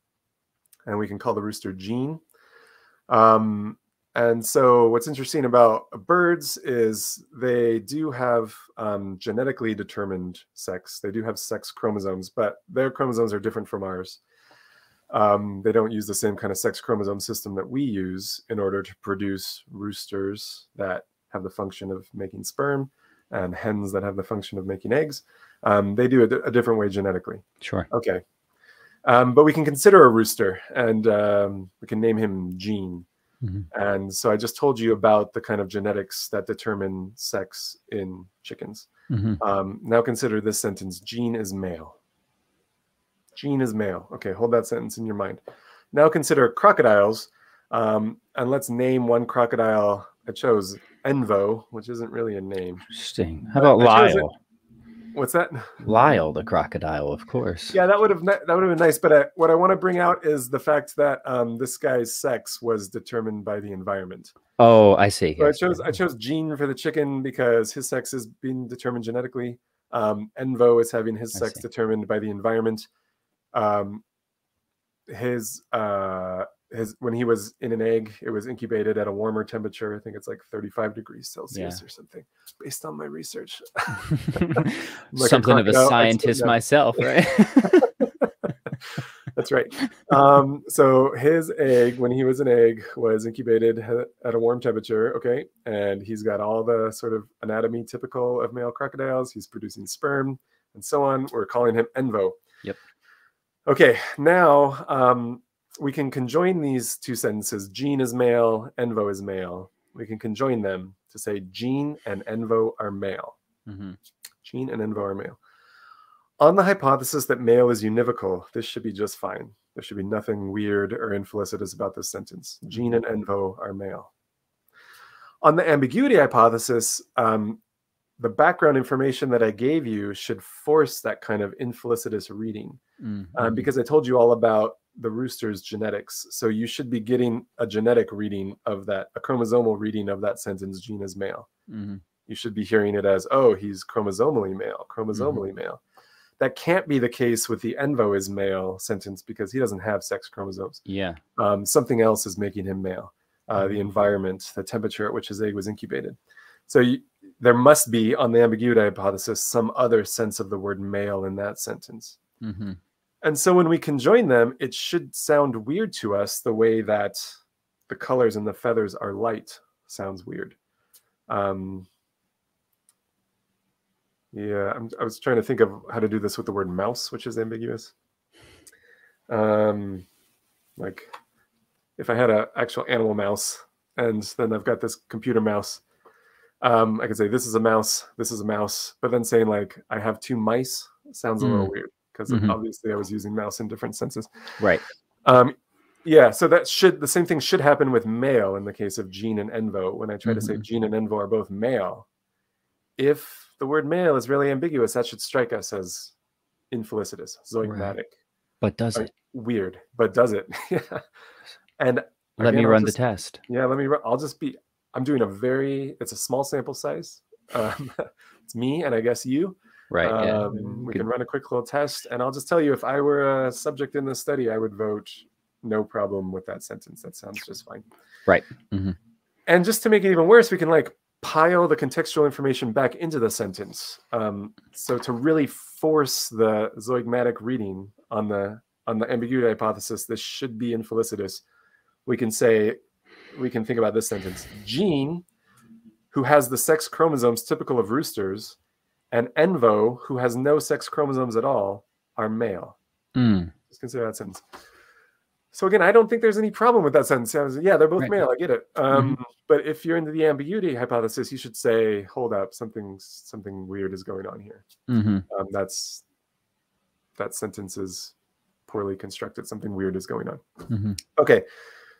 and we can call the rooster Gene. Um, and so what's interesting about birds is they do have um, genetically determined sex. They do have sex chromosomes, but their chromosomes are different from ours um, they don't use the same kind of sex chromosome system that we use in order to produce roosters that have the function of making sperm and hens that have the function of making eggs. Um, they do it a different way genetically. Sure. Okay. Um, but we can consider a rooster and um, we can name him Gene. Mhm. And so I just told you about the kind of genetics that determine sex in chickens. Mhm. Um, now consider this sentence Gene is male. Gene is male. Okay, hold that sentence in your mind. Now consider crocodiles. Um, and let's name one crocodile. I chose Envo, which isn't really a name. Interesting. How about Lyle? What's that? Lyle the crocodile, of course. Yeah, that would have that would have been nice. But uh, what I want to bring out is the fact that um, this guy's sex was determined by the environment. Oh, I see. So I chose I chose Gene for the chicken because his sex is being determined genetically. Um, Envo is having his I sex see. determined by the environment. Um, his uh, his when he was in an egg, it was incubated at a warmer temperature. I think it's like 35 degrees Celsius or something, based on my research. Like a Something of a scientist myself, right? That's right. Um, so his egg, when he was an egg, was incubated at a warm temperature. Okay, and he's got all the sort of anatomy typical of male crocodiles. He's producing sperm and so on. We're calling him Envo. Yep. Okay, now um, we can conjoin these two sentences. Gene is male, Envo is male. We can conjoin them to say Gene and Envo are male. Mhm. Gene and Envo are male. On the hypothesis that male is univocal, this should be just fine. There should be nothing weird or infelicitous about this sentence. Gene and Envo are male. On the ambiguity hypothesis, um, the background information that I gave you should force that kind of infelicitous reading Mhm. um, because I told you all about the rooster's genetics. So you should be getting a genetic reading of that, a chromosomal reading of that sentence, gene is male Mhm. you should be hearing it as, oh, he's chromosomally male, chromosomally male. That can't be the case with the Envo is male sentence because he doesn't have sex chromosomes. Yeah. Um, something else is making him male. Uh, the Mhm. environment, the temperature at which his egg was incubated. So you, there must be, on the ambiguity hypothesis, some other sense of the word male in that sentence. And so when we conjoin them, it should sound weird to us the way that the colors and the feathers are light sounds weird. Um, yeah, I'm, I was trying to think of how to do this with the word mouse, which is ambiguous. Um, like if I had an actual animal mouse and then I've got this computer mouse, um, I could say this is a mouse, this is a mouse, but then saying like I have two mice sounds a little weird because Mhm. obviously I was using mouse in different senses. Right. Um, yeah, so that should the same thing should happen with male in the case of Gene and Envo. When I try to say Mhm. Gene and Envo are both male, if the word male is really ambiguous, that should strike us as infelicitous, zeugmatic, But does it? weird. But does it? yeah. And Let me again, I'll run just- the test. Yeah, let me. ru- I'll just be. I'm doing a very. It's a small sample size. Um, it's me and I guess you. Right. yeah. Um, we Good. can run a quick little test, and I'll just tell you if I were a subject in this study, I would vote no problem with that sentence. That sounds just fine. Right. Mhm. And just to make it even worse, we can like pile the contextual information back into the sentence. Um, so to really force the zeugmatic reading on the on the ambiguity hypothesis, this should be infelicitous. We can say, we can think about this sentence: Gene, who has the sex chromosomes typical of roosters, and Envo, who has no sex chromosomes at all, are male. Mm. Just consider that sentence. So again, I don't think there's any problem with that sentence. I was, yeah, they're both Right. male. I get it. Um, But if you're into the ambiguity hypothesis, you should say, "Hold up, something something weird is going on here." hmm Um, that's that sentence is poorly constructed. Something weird is going on. hmm Okay,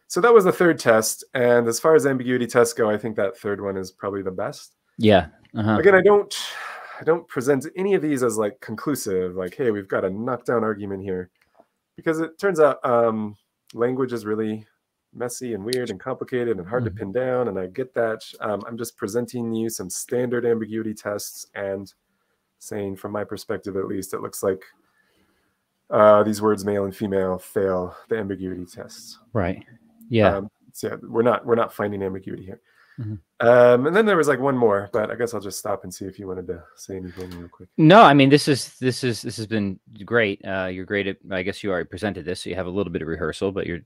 so that was the third test. And as far as ambiguity tests go, I think that third one is probably the best. Yeah. Uh-huh. Again, I don't I don't present any of these as like conclusive, like, hey, we've got a knockdown argument here. Because it turns out um, language is really messy and weird and complicated and hard Mhm. to pin down. And I get that. Um, I'm just presenting you some standard ambiguity tests and saying, from my perspective at least, it looks like uh, these words male and female fail the ambiguity tests. Right. Yeah. Um, so yeah, we're not we're not finding ambiguity here. Mhm. Um, and then there was like one more, but I guess I'll just stop and see if you wanted to say anything real quick. No, I mean this is this is this has been great. Uh, you're great at. I guess you already presented this, so you have a little bit of rehearsal, but you're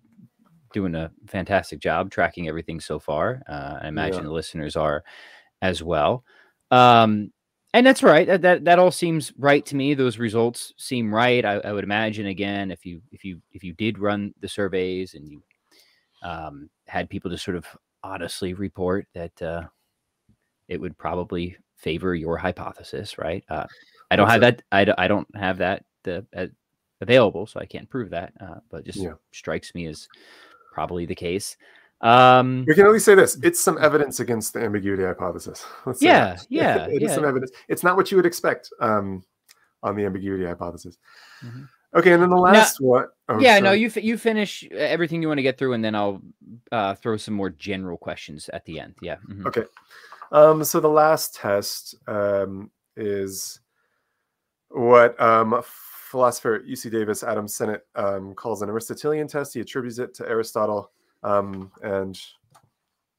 doing a fantastic job tracking everything so far. Uh, I imagine Yeah. the listeners are as well. Um, and that's right. That, that that all seems right to me. Those results seem right. I, I would imagine again if you if you if you did run the surveys and you um, had people just sort of honestly report that uh, it would probably favor your hypothesis, right? Uh, I don't That's have that. I, don't- I don't have that uh, uh, available, so I can't prove that. Uh, but it just Yeah. strikes me as probably the case. Um, We can at least say this: it's some evidence against the ambiguity hypothesis. Let's Yeah, yeah, it is yeah. some evidence. It's not what you would expect um, on the ambiguity hypothesis. Mhm. Okay, and then the last one. oh, yeah, no, you you finish uh, everything you want to get through, and then I'll uh, throw some more general questions at the end. Yeah. mhm. Okay. Um, so the last test um, is what um, philosopher UC Davis Adam Sennet um, calls an Aristotelian test. He attributes it to Aristotle, um, and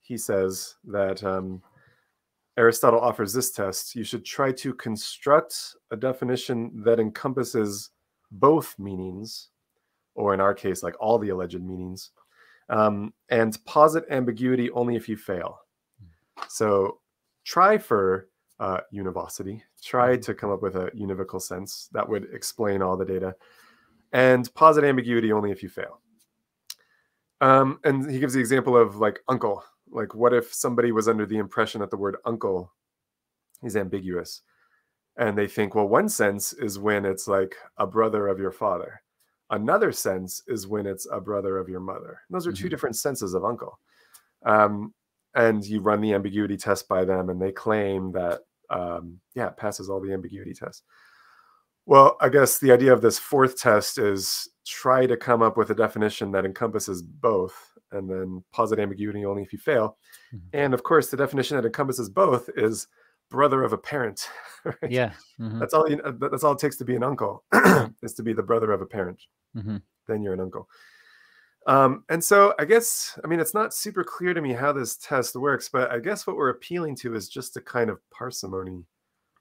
he says that um, Aristotle offers this test. You should try to construct a definition that encompasses both meanings, or in our case, like all the alleged meanings, um, and posit ambiguity only if you fail. So try for uh, univocity, try to come up with a univocal sense that would explain all the data, and posit ambiguity only if you fail. Um, and he gives the example of like uncle. Like, what if somebody was under the impression that the word uncle is ambiguous? And they think, well, one sense is when it's like a brother of your father. Another sense is when it's a brother of your mother. Those are 2 Mhm. different senses of uncle. Um, and you run the ambiguity test by them, and they claim that, um, yeah, it passes all the ambiguity tests. Well, I guess the idea of this fourth test is try to come up with a definition that encompasses both and then posit ambiguity only if you fail. Mhm. And of course, the definition that encompasses both is brother of a parent. right? Yeah. mhm, That's all you, that's all it takes to be an uncle is to be the brother of a parent. mhm. Then you're an uncle. Um, and so I guess, I mean, it's not super clear to me how this test works, but I guess what we're appealing to is just a kind of parsimony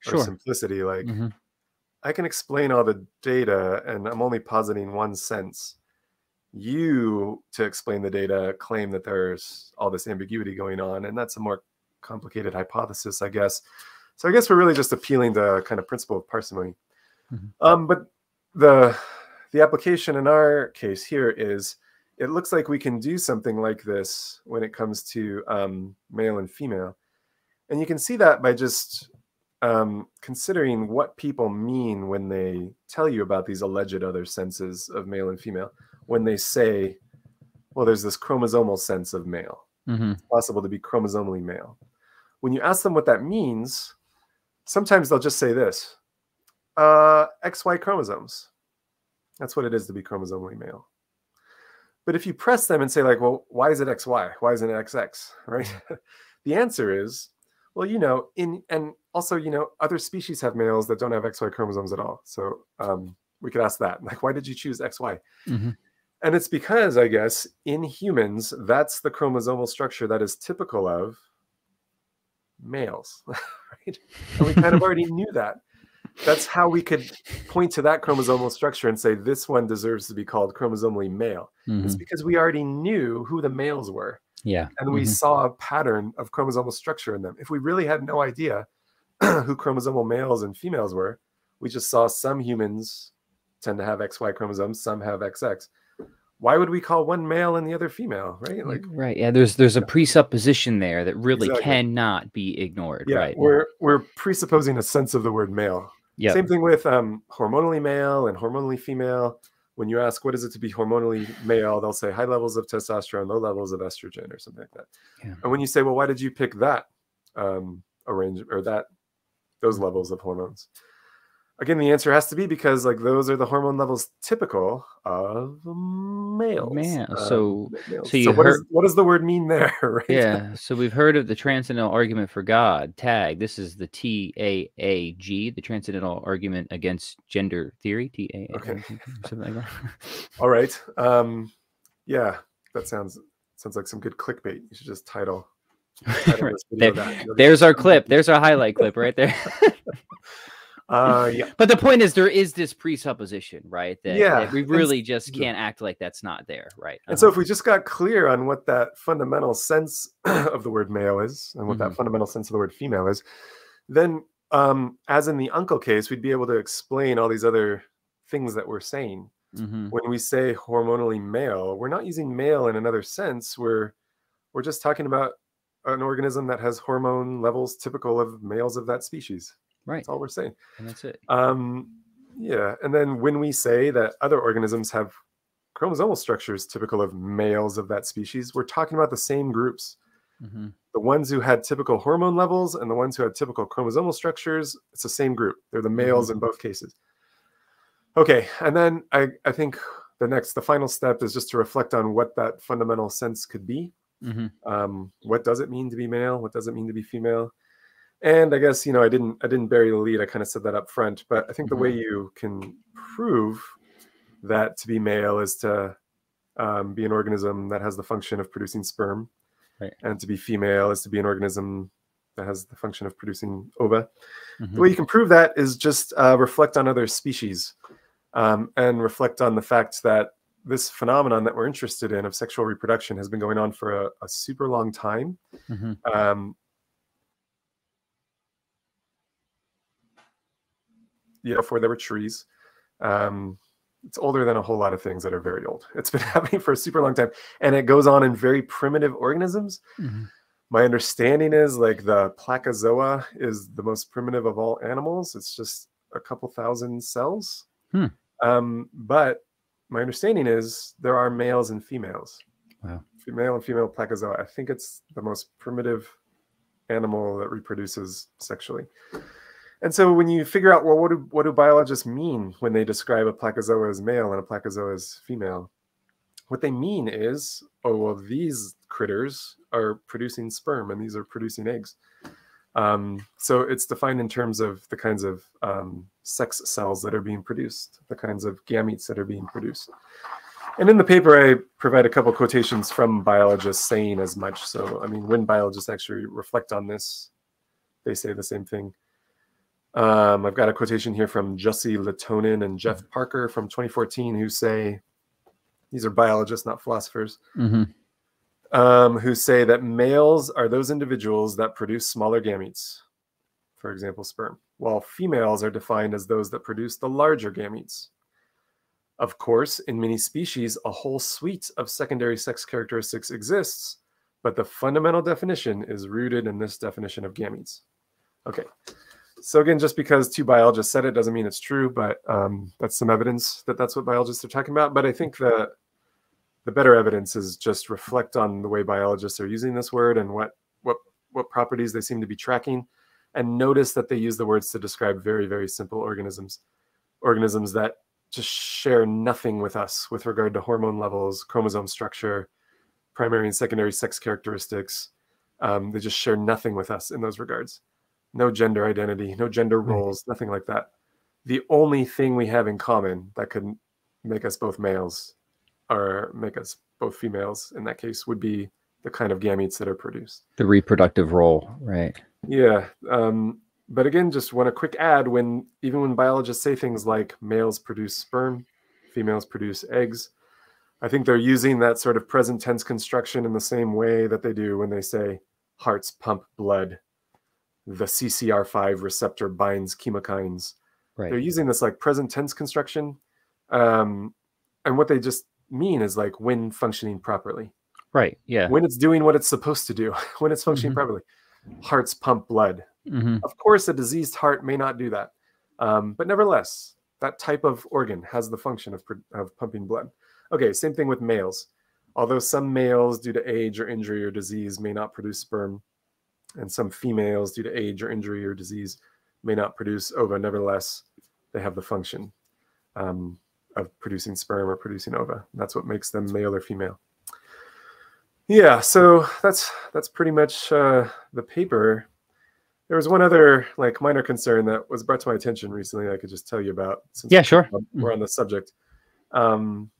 or Sure. simplicity. Like, mhm. I can explain all the data and I'm only positing one sense. You, to explain the data, claim that there's all this ambiguity going on, and that's a more complicated hypothesis, I guess. So I guess we're really just appealing to kind of principle of parsimony. Mhm. Um, but the the application in our case here is it looks like we can do something like this when it comes to um, male and female. And you can see that by just um, considering what people mean when they tell you about these alleged other senses of male and female, when they say, well, there's this chromosomal sense of male, Mhm. it's possible to be chromosomally male. When you ask them what that means, sometimes they'll just say this uh, XY chromosomes. That's what it is to be chromosomally male. But if you press them and say, like, well, why is it XY? Why isn't it XX? Right? the answer is, well, you know, in and also, you know, other species have males that don't have XY chromosomes at all. So um, we could ask that. Like, why did you choose XY? Mhm. And it's because, I guess, in humans, that's the chromosomal structure that is typical of males, right? And we kind of already knew that. That's how we could point to that chromosomal structure and say this one deserves to be called chromosomally male. It's Mhm. because we already knew who the males were Yeah. and we mhm. saw a pattern of chromosomal structure in them. If we really had no idea who chromosomal males and females were, we just saw some humans tend to have XY chromosomes, some have XX. Why would we call one male and the other female, right? Like, right. Yeah. There's there's a presupposition there that really Exactly. cannot be ignored. yeah, right. we're we're presupposing a sense of the word male. Yeah. Same thing with um, hormonally male and hormonally female. When you ask what is it to be hormonally male, they'll say high levels of testosterone, low levels of estrogen, or something like that. Yeah. And when you say, well, why did you pick that um, arrange or that those levels of hormones? Again, the answer has to be because like those are the hormone levels typical of males. Man, um, so- males. so you what, is- heard- what does the word mean there? Right? Yeah. So we've heard of the transcendental argument for God. Tag. This is the TAAG, the transcendental argument against gender theory. TAA. Okay. Something like that. All right. Um, yeah, that sounds sounds like some good clickbait. You should just title. There- that. You'll get There's our clip. There's our highlight clip right there. Uh, yeah. But the point is, there is this presupposition, right? That, Yeah, that we and really just can't act like that's not there, right? And so, Uh-huh. if we just got clear on what that fundamental sense of the word male is, and what Mm-hmm. that fundamental sense of the word female is, then, um, as in the uncle case, we'd be able to explain all these other things that we're saying. Mhm. When we say hormonally male, we're not using male in another sense. We're we're just talking about an organism that has hormone levels typical of males of that species. Right, That's all we're saying. and that's it. Um, yeah, and then when we say that other organisms have chromosomal structures typical of males of that species. We're talking about the same groups. Mm-hmm. The ones who had typical hormone levels and the ones who had typical chromosomal structures, it's the same group. They're the males in both cases. Okay, and then I, I think the next, the final step is just to reflect on what that fundamental sense could be. Mm-hmm. Um, what does it mean to be male? What does it mean to be female? And I guess you know I didn't I didn't bury the lead. I kind of said that up front, but I think the way you can prove that to be male is to um, be an organism that has the function of producing sperm, Right. and to be female is to be an organism that has the function of producing ova. Mhm. The way you can prove that is just uh, reflect on other species um, and reflect on the fact that this phenomenon that we're interested in of sexual reproduction has been going on for a, a super long time. Mhm. Um, yeah, before there were trees. Um, it's older than a whole lot of things that are very old. It's been happening for a super long time, and it goes on in very primitive organisms. Mhm. My understanding is like the placozoa is the most primitive of all animals. It's just a couple thousand cells. Hmm. Um, but my understanding is there are males and females. Wow. Male and female placozoa. I think it's the most primitive animal that reproduces sexually. And so when you figure out, well, what do what do biologists mean when they describe a placozoa as male and a placozoa as female? What they mean is, oh well, these critters are producing sperm and these are producing eggs. Um, so it's defined in terms of the kinds of um, sex cells that are being produced, the kinds of gametes that are being produced. And in the paper, I provide a couple quotations from biologists saying as much. So, I mean, when biologists actually reflect on this, they say the same thing. Um, I've got a quotation here from Jussi Lehtonen and Geoff Parker from 2014 who say, these are biologists, not philosophers, Mhm. um, who say that males are those individuals that produce smaller gametes, for example, sperm, while females are defined as those that produce the larger gametes. Of course, in many species, a whole suite of secondary sex characteristics exists, but the fundamental definition is rooted in this definition of gametes. Okay. So again, just because two biologists said it doesn't mean it's true, but um, that's some evidence that that's what biologists are talking about. But I think the the better evidence is just reflect on the way biologists are using this word and what what what properties they seem to be tracking, and notice that they use the words to describe very very simple organisms, organisms that just share nothing with us with regard to hormone levels, chromosome structure, primary and secondary sex characteristics. Um, they just share nothing with us in those regards no gender identity, no gender Right. roles, nothing like that. The only thing we have in common that could make us both males or make us both females in that case would be the kind of gametes that are produced. The reproductive role, right? Yeah. Um, but again, just want a quick add when even when biologists say things like males produce sperm, females produce eggs, I think they're using that sort of present tense construction in the same way that they do when they say hearts pump blood the CCR5 receptor binds chemokines. They're using this like present tense construction. Um, and what they just mean is like when functioning properly, Right. Yeah. when it's doing what it's supposed to do, when it's functioning Mhm. properly. Hearts pump blood. hmm Of course, a diseased heart may not do that. Um, but nevertheless, that type of organ has the function of, of pumping blood. Okay, same thing with males. Although some males, due to age or injury or disease, may not produce sperm, and some females, due to age or injury or disease, may not produce ova, nevertheless, they have the function um, of producing sperm or producing ova. That's what makes them male or female. Yeah, so that's that's pretty much uh, the paper. There was one other like minor concern that was brought to my attention recently. I could just tell you about. Since Yeah. Sure. we're on the subject. Um,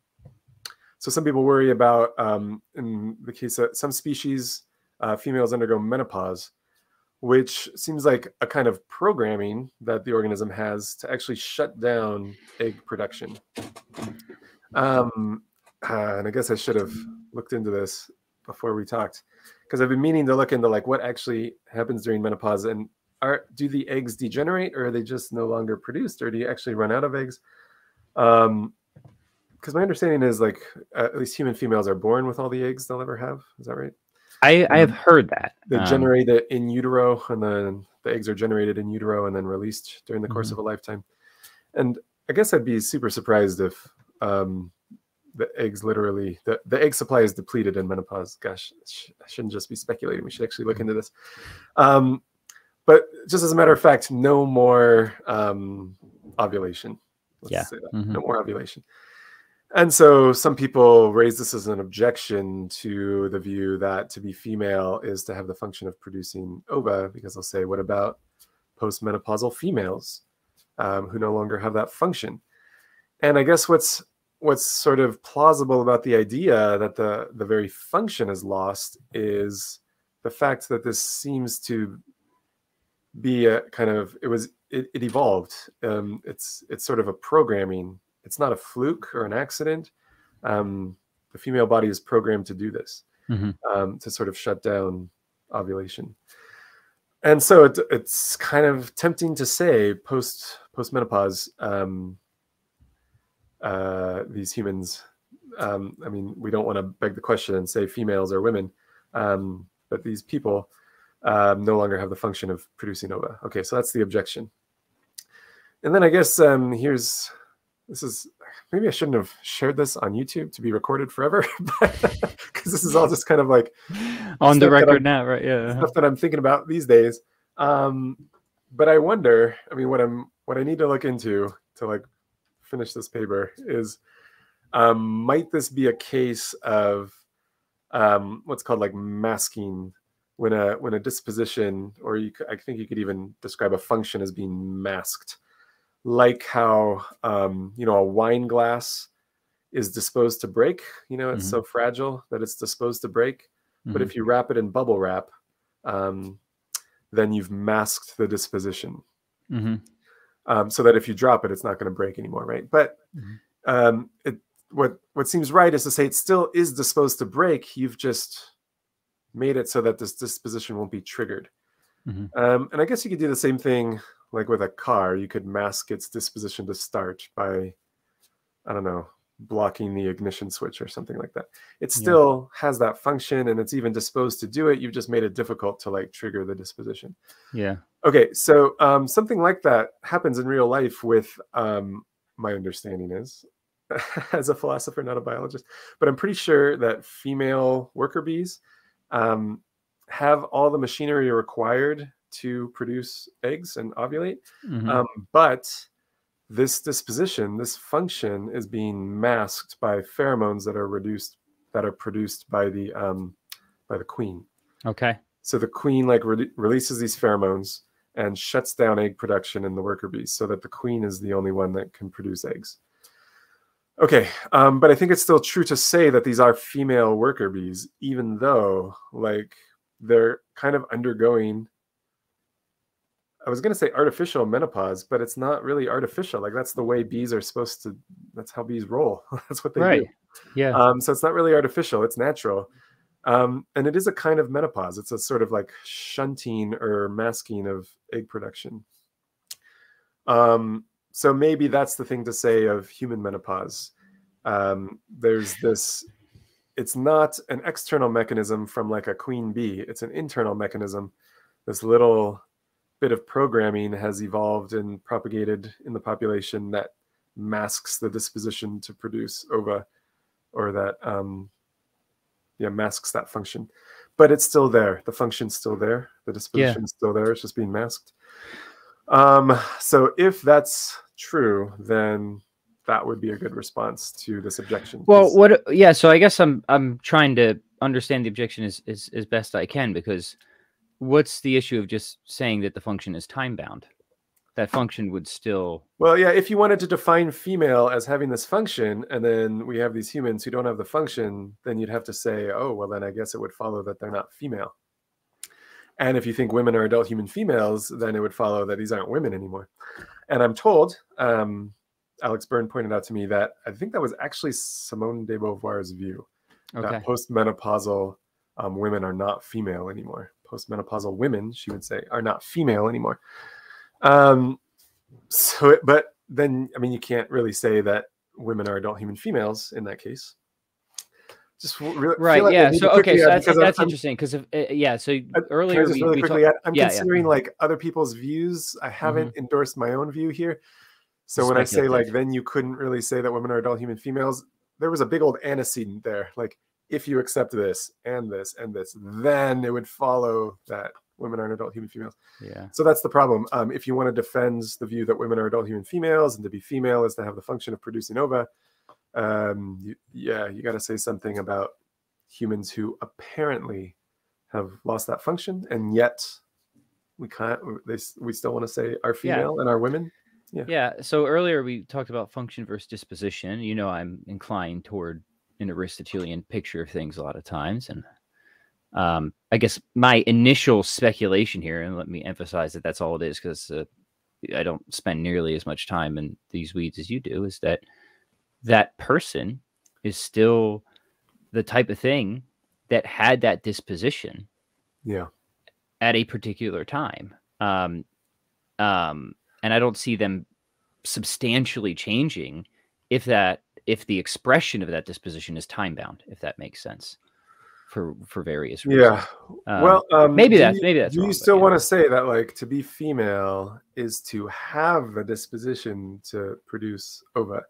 so some people worry about, um, in the case of some species, uh, females undergo menopause, which seems like a kind of programming that the organism has to actually shut down egg production. Um, uh, and I guess I should have looked into this before we talked, because I've been meaning to look into like what actually happens during menopause and are do the eggs degenerate or are they just no longer produced or do you actually run out of eggs? Um, because my understanding is like at least human females are born with all the eggs they'll ever have. Is that right? I I have heard that. They Um, generate it in utero, and then the eggs are generated in utero and then released during the course of a lifetime. And I guess I'd be super surprised if um, the eggs literally the, the egg supply is depleted in menopause. Gosh, I shouldn't just be speculating. We should actually look into this. Um, but just as a matter of fact, no more um, ovulation. Let's yeah. Mm-hmm. No more ovulation. And so some people raise this as an objection to the view that to be female is to have the function of producing ova, because they'll say, what about postmenopausal females um, who no longer have that function? And I guess what's what's sort of plausible about the idea that the the very function is lost is the fact that this seems to be a kind of it was it, it evolved. Um, it's it's sort of a programming it's not a fluke or an accident. Um, the female body is programmed to do this, mm-hmm. um, to sort of shut down ovulation. And so it, it's kind of tempting to say post post menopause, um, uh, these humans. Um, I mean, we don't want to beg the question and say females or women, um, but these people um, no longer have the function of producing ova. Okay, so that's the objection. And then I guess um, here's this is maybe I shouldn't have shared this on YouTube to be recorded forever, because this is all just kind of like on the record now, right? Yeah, stuff that I'm thinking about these days. Um, but I wonder. I mean, what I'm what I need to look into to like finish this paper is, um, might this be a case of um, what's called like masking when a when a disposition, or you, I think you could even describe a function as being masked like how um, you know a wine glass is disposed to break. You know, it's mm-hmm. so fragile that it's disposed to break. Mm-hmm. But if you wrap it in bubble wrap, um, then you've masked the disposition. Mm-hmm. Um, so that if you drop it, it's not going to break anymore, right? But mm-hmm. um, it, what what seems right is to say it still is disposed to break. You've just made it so that this disposition won't be triggered. Mm-hmm. Um, and I guess you could do the same thing like with a car, you could mask its disposition to start by, I don't know, blocking the ignition switch or something like that. It still yeah. has that function and it's even disposed to do it. You've just made it difficult to like trigger the disposition. Yeah. Okay. So um, something like that happens in real life with um, my understanding is as a philosopher, not a biologist, but I'm pretty sure that female worker bees um, have all the machinery required to produce eggs and ovulate. Mm-hmm. Um, but this disposition, this function, is being masked by pheromones that are reduced that are produced by the um, by the queen. Okay. So the queen like re- releases these pheromones and shuts down egg production in the worker bees, so that the queen is the only one that can produce eggs. Okay, um, but I think it's still true to say that these are female worker bees, even though like they're kind of undergoing I was going to say artificial menopause, but it's not really artificial. Like that's the way bees are supposed to. That's how bees roll. that's what they right. do. Yeah. Um, so it's not really artificial. It's natural, um, and it is a kind of menopause. It's a sort of like shunting or masking of egg production. Um, so maybe that's the thing to say of human menopause. Um, there's this. It's not an external mechanism from like a queen bee. It's an internal mechanism. This little bit of programming has evolved and propagated in the population that masks the disposition to produce ova or that um, yeah masks that function. But it's still there. The function's still there. The disposition's yeah. still there. It's just being masked. Um, so if that's true then that would be a good response to this objection. Well what yeah so i guess i'm i'm trying to understand the objection as as, as best i can because what's the issue of just saying that the function is time bound? That function would still. Well, yeah, if you wanted to define female as having this function, and then we have these humans who don't have the function, then you'd have to say, oh, well, then I guess it would follow that they're not female. And if you think women are adult human females, then it would follow that these aren't women anymore. And I'm told, um, Alex Byrne pointed out to me that I think that was actually Simone de Beauvoir's view okay. that postmenopausal um, women are not female anymore postmenopausal women, she would say, are not female anymore. Um, so, it, but then, I mean, you can't really say that women are adult human females in that case. Just re- right, like yeah. So okay, so that's, that's I'm, interesting because uh, yeah. So earlier, we, really we quickly talk- I'm yeah, considering yeah. like other people's views. I haven't mm-hmm. endorsed my own view here. So when I say like, then you couldn't really say that women are adult human females. there was a big old antecedent there. Like if you accept this and this and this, then it would follow that women are an adult human females. Yeah. So that's the problem. Um, if you want to defend the view that women are adult human females and to be female is to have the function of producing ova, um, you, yeah, you got to say something about humans who apparently have lost that function, and yet we can't. They we still want to say are female yeah. and are women. Yeah. Yeah. So earlier we talked about function versus disposition. You know, I'm inclined toward an Aristotelian picture of things a lot of times, and um, I guess my initial speculation here, and let me emphasize that that's all it is, because uh, I don't spend nearly as much time in these weeds as you do, is that that person is still the type of thing that had that disposition. Yeah. At a particular time. Um, um, and I don't see them substantially changing if that if the expression of that disposition is time bound, if that makes sense for for various reasons. Yeah. Um, well, um, maybe that's maybe that's. Do wrong, you still want to say that like to be female is to have a disposition to produce ova?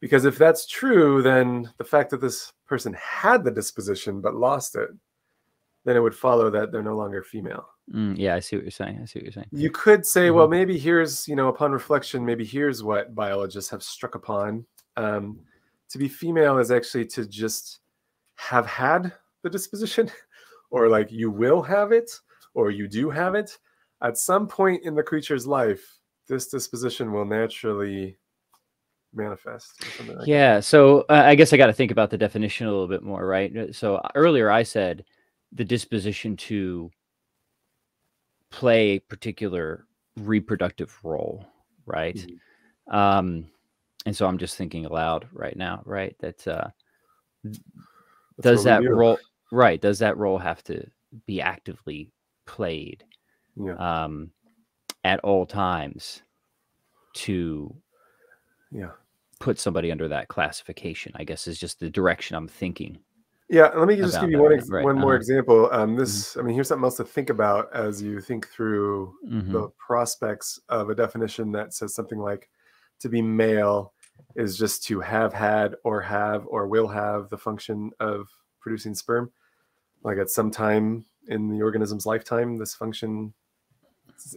Because if that's true, then the fact that this person had the disposition but lost it, then it would follow that they're no longer female. Mm, yeah, I see what you're saying. I see what you're saying. You could say, mm-hmm. well, maybe here's, you know, upon reflection, maybe here's what biologists have struck upon. Um, to be female is actually to just have had the disposition, or like you will have it, or you do have it. At some point in the creature's life, this disposition will naturally manifest like yeah that. so uh, i guess i got to think about the definition a little bit more right so earlier i said the disposition to play a particular reproductive role right? Mm-hmm. um and so i'm just thinking aloud right now right? That uh does that role right does that role have to be actively played yeah. um at all times to yeah. put somebody under that classification i guess is just the direction i'm thinking yeah let me just give you one, ex- right. one more example um, mm-hmm. this mm-hmm. i mean here's something else to think about as you think through mm-hmm. the prospects of a definition that says something like to be male is just to have had or have or will have the function of producing sperm like at some time in the organism's lifetime this function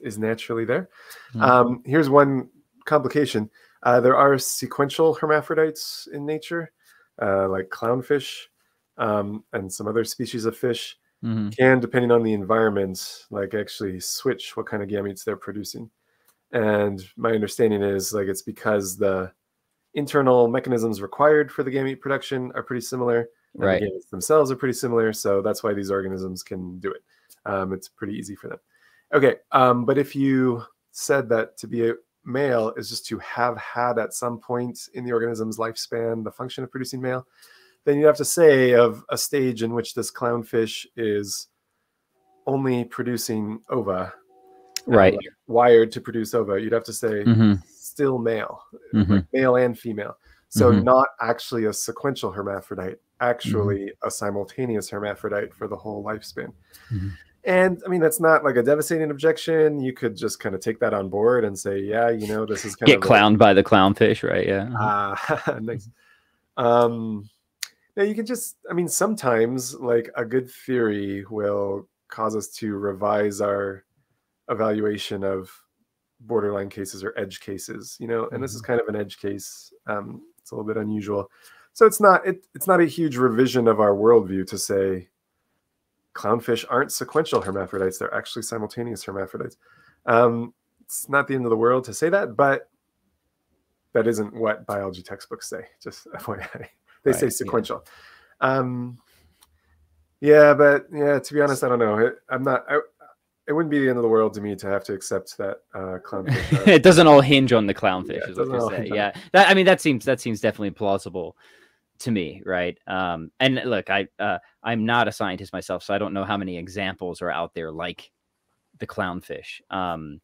is naturally there mm-hmm. um, here's one complication uh, there are sequential hermaphrodites in nature, uh, like clownfish um, and some other species of fish mm-hmm. can, depending on the environment, like actually switch what kind of gametes they're producing. And my understanding is like it's because the internal mechanisms required for the gamete production are pretty similar. right. The gametes themselves are pretty similar. So that's why these organisms can do it. Um, it's pretty easy for them. Okay. Um, but if you said that to be a, male is just to have had at some point in the organism's lifespan the function of producing male, then you have to say of a stage in which this clownfish is only producing ova, right? wired to produce ova, you'd have to say mm-hmm. still male, mm-hmm. like male and female. So mm-hmm. not actually a sequential hermaphrodite, actually mm-hmm. a simultaneous hermaphrodite for the whole lifespan. Mm-hmm. And I mean, that's not like a devastating objection. You could just kind of take that on board and say, yeah, you know, this is kind get of clowned by the clownfish, right? Yeah. Ah, nice. Um, now you can just, I mean, sometimes like a good theory will cause us to revise our evaluation of borderline cases or edge cases, you know, and this is mm-hmm. kind of an edge case. Um, it's a little bit unusual. So it's not, it, it's not a huge revision of our worldview to say, clownfish aren't sequential hermaphrodites; they're actually simultaneous hermaphrodites. Um, it's not the end of the world to say that, but that isn't what biology textbooks say. Just FYI, they right, say sequential. Yeah. Um, yeah, but yeah, to be honest, I don't know. It, I'm not. I, it wouldn't be the end of the world to me to have to accept that uh, clownfish. it doesn't all hinge on the clownfish, yeah, is what you say. Yeah, that, I mean that seems that seems definitely plausible to me, right? Um, and look, I uh, I'm not a scientist myself, so I don't know how many examples are out there like the clownfish. Um,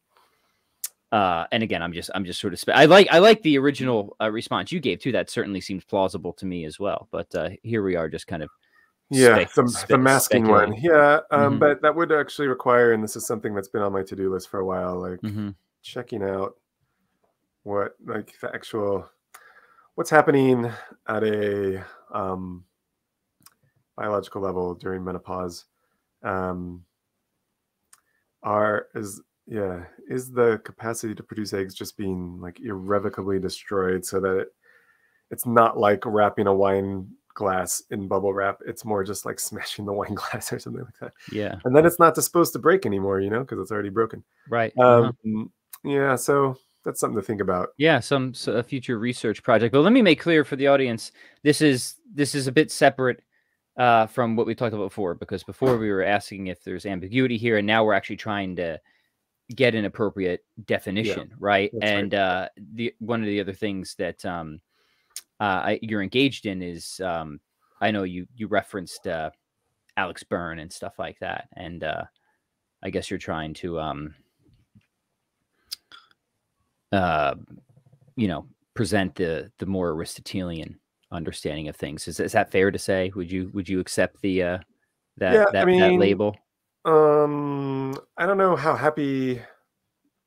uh, and again, I'm just I'm just sort of spe- I like I like the original uh, response you gave too. That certainly seems plausible to me as well. But uh, here we are, just kind of yeah, the, spe- the masking one. Yeah, um, mm-hmm. but that would actually require, and this is something that's been on my to do list for a while, like mm-hmm. checking out what like the actual what's happening at a um, biological level during menopause um, are is yeah is the capacity to produce eggs just being like irrevocably destroyed so that it, it's not like wrapping a wine glass in bubble wrap it's more just like smashing the wine glass or something like that Yeah. and then it's not supposed to break anymore you know because it's already broken Right. uh-huh. um, yeah so that's something to think about Yeah, some a future research project. But let me make clear for the audience, this is this is a bit separate uh, from what we talked about before, because before we were asking if there's ambiguity here, and now we're actually trying to get an appropriate definition, right? that's right. And uh, the one of the other things that um, uh, I, you're engaged in is um, I know you you referenced uh, Alex Byrne and stuff like that, and uh, I guess you're trying to um, uh, you know, present the the more Aristotelian understanding of things. Is, is that fair to say? Would you would you accept the uh, that Yeah, I that, that label? Um, I don't know how happy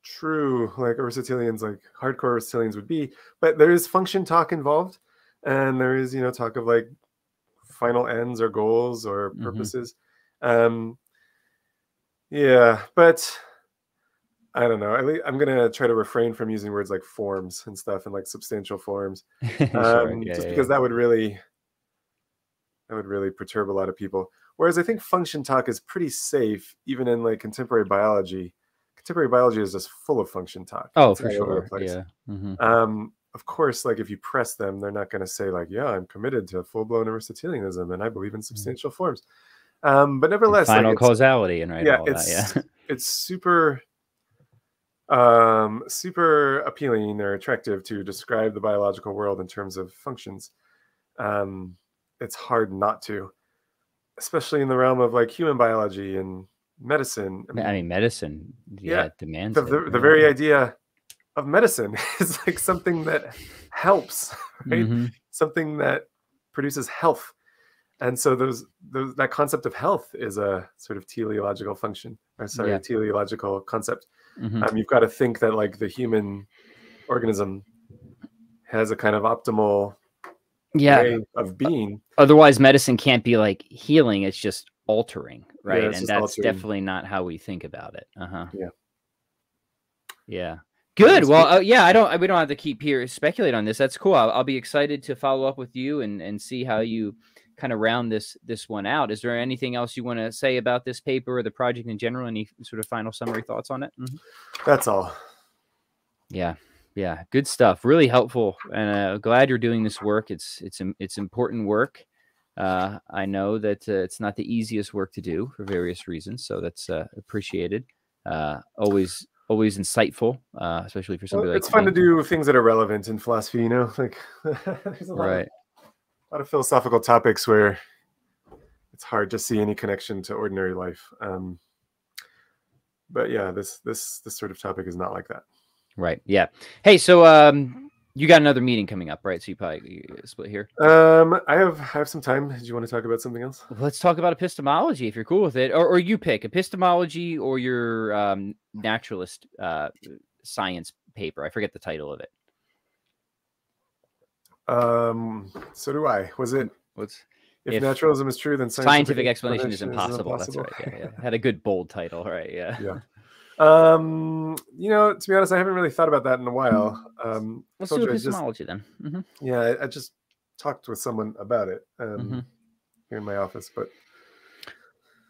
true like Aristotelians, like hardcore Aristotelians would be, but there is function talk involved, and there is you know talk of like final ends or goals or Mhm. purposes. Um, yeah, but I don't know. Least I'm gonna try to refrain from using words like forms and stuff and like substantial forms, Sure, um, yeah, just yeah, because that would really that would really perturb a lot of people. Whereas I think function talk is pretty safe, even in like contemporary biology. Contemporary biology is just full of function talk. Oh, It's for all over the sure. Yeah. mhm. Um, of course, like if you press them, they're not going to say like, "Yeah, I'm committed to full blown Aristotelianism and I believe in substantial forms." Um, but nevertheless, like, final it's- causality and right yeah, all that. it's Yeah. it's super um super appealing or attractive to describe the biological world in terms of functions um it's hard not to especially in the realm of like human biology and medicine I mean, medicine. Yeah, yeah, demands the, it, the, very idea of medicine is like something that helps right Mhm. something that produces health and so those, those that concept of health is a sort of teleological function or sorry Yeah. teleological concept Mhm. um, you've got to think that like the human organism has a kind of optimal Yeah. of being Otherwise, medicine can't be like healing. It's just altering, right? it's and that's altering. definitely not how we think about it. Uh huh. Yeah. Yeah. Good. Well, uh, yeah, I don't. We don't have to keep here speculate on this. That's cool. I'll, I'll be excited to follow up with you and and see how you kind of round this this one out. Is there anything else you want to say about this paper or the project in general? Any sort of final summary thoughts on it? Mhm. that's all Yeah, yeah, good stuff. Really helpful, and uh, glad you're doing this work. It's it's it's important work. Uh, I know that uh, it's not the easiest work to do for various reasons, so that's uh, appreciated. Uh, always always insightful, uh, especially for Well, somebody like it's fun to do things that are relevant in philosophy you know like there's a lot, Right. of, a lot of philosophical topics where it's hard to see any connection to ordinary life um but yeah this this this sort of topic is not like that Right. Yeah. Hey, so um, you got another meeting coming up, right? So you probably split here. um i have i have some time Do you want to talk about something else Let's talk about epistemology if you're cool with it, or, or you pick epistemology or your um, naturalist uh, science paper. I forget the title of it. Um, so do I. Was it What's if, If naturalism is true, then scientific, scientific explanation is impossible. That's right. Yeah, yeah. Had a good bold title, right? Yeah. Yeah. Um, you know, to be honest, I haven't really thought about that in a while. Um, Let's do I just- epistemology then. Mhm. yeah, I, I just talked with someone about it um, Mhm. here in my office, but,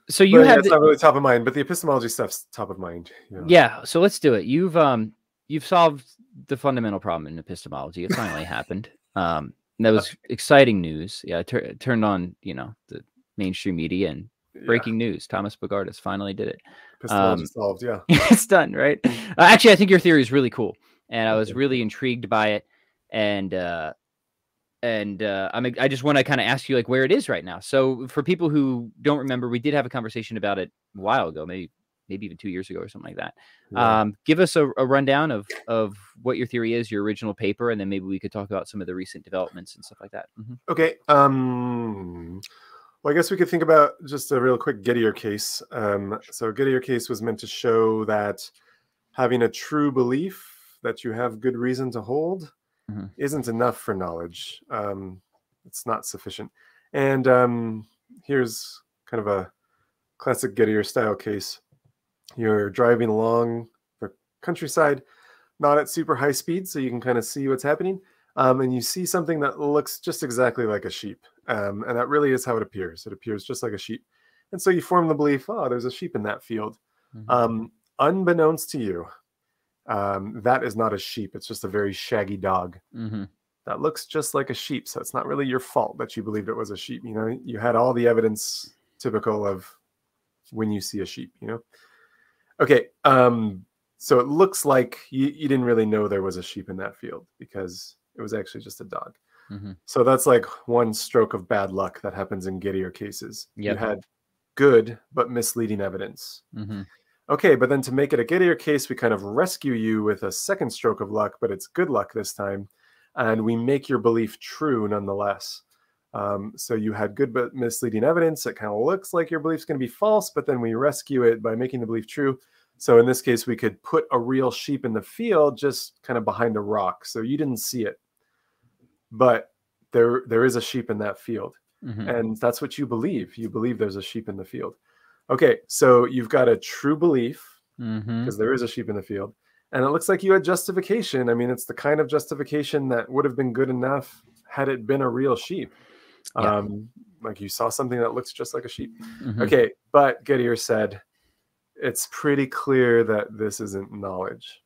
So you but yeah, have it's the- not really top of mind. But the epistemology stuff's top of mind. You know? yeah. So let's do it. You've um you've solved the fundamental problem in epistemology. It finally happened. Um, that was exciting news. Yeah, I tur- turned on you know the mainstream media and Yeah, breaking news. Tomas Bogardus finally did it. um, solved. Yeah. it's done, right? Uh, actually, I think your theory is really cool, and I was really intrigued by it, and uh, and uh, I'm I just want to kind of ask you like where it is right now. So for people who don't remember, we did have a conversation about it a while ago, maybe maybe even two years ago or something like that. yeah. Um, give us a, a rundown of of what your theory is, your original paper, and then maybe we could talk about some of the recent developments and stuff like that. Mhm. Okay. Um, well, I guess we could think about just a real quick Gettier case. Um, so, Gettier case was meant to show that having a true belief that you have good reason to hold mm-hmm. isn't enough for knowledge. Um, it's not sufficient. And um, here's kind of a classic Gettier style case. You're driving along the countryside, not at super high speed, so you can kind of see what's happening. Um, and you see something that looks just exactly like a sheep. Um, and that really is how it appears. It appears just like a sheep. And so you form the belief, oh, there's a sheep in that field. Mm-hmm. Um, unbeknownst to you, um, that is not a sheep. It's just a very shaggy dog. Mm-hmm. That looks just like a sheep. So it's not really your fault that you believed it was a sheep. You know, you had all the evidence typical of when you see a sheep, you know? Okay. Um, so it looks like you, you didn't really know there was a sheep in that field because it was actually just a dog. Mm-hmm. So that's like one stroke of bad luck that happens in Gettier cases. Yep. You had good but misleading evidence. Mm-hmm. Okay, but then to make it a Gettier case, we kind of rescue you with a second stroke of luck, but it's good luck this time, and we make your belief true nonetheless. Um, so you had good but misleading evidence. It kind of looks like your belief's going to be false, but then we rescue it by making the belief true. So in this case, we could put a real sheep in the field just kind of behind a rock. So you didn't see it, but there there is a sheep in that field. Mm-hmm. And that's what you believe. You believe there's a sheep in the field. Okay, so you've got a true belief because mm-hmm. is a sheep in the field. And it looks like you had justification. I mean, it's the kind of justification that would have been good enough had it been a real sheep. Yeah. Um, like you saw something that looks just like a sheep. Mm-hmm. Okay, but Gettier said it's pretty clear that this isn't knowledge.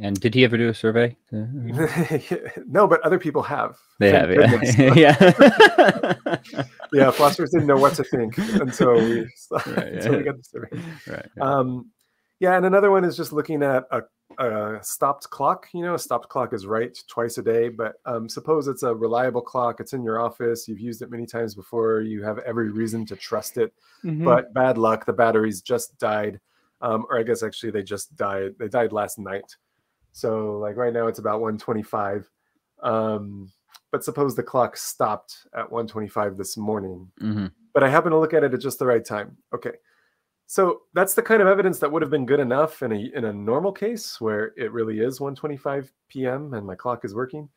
And did he ever do a survey? no, but other people have. They have, yeah. yeah. yeah, philosophers didn't know what to think until we, right, yeah. we got the survey. Right, right. Um, yeah, and another one is just looking at a, a, stopped clock. You know, a stopped clock is right twice a day, but um, suppose it's a reliable clock. It's in your office. You've used it many times before. You have every reason to trust it, mm-hmm. but bad luck. The batteries just died, um, or I guess actually they just died. They died last night. So like right now it's about 125. Um, but suppose the clock stopped at 125 this morning. Mm-hmm. But I happen to look at it at just the right time. Okay. So that's the kind of evidence that would have been good enough in a in a normal case where it really is 125 p.m. and my clock is working.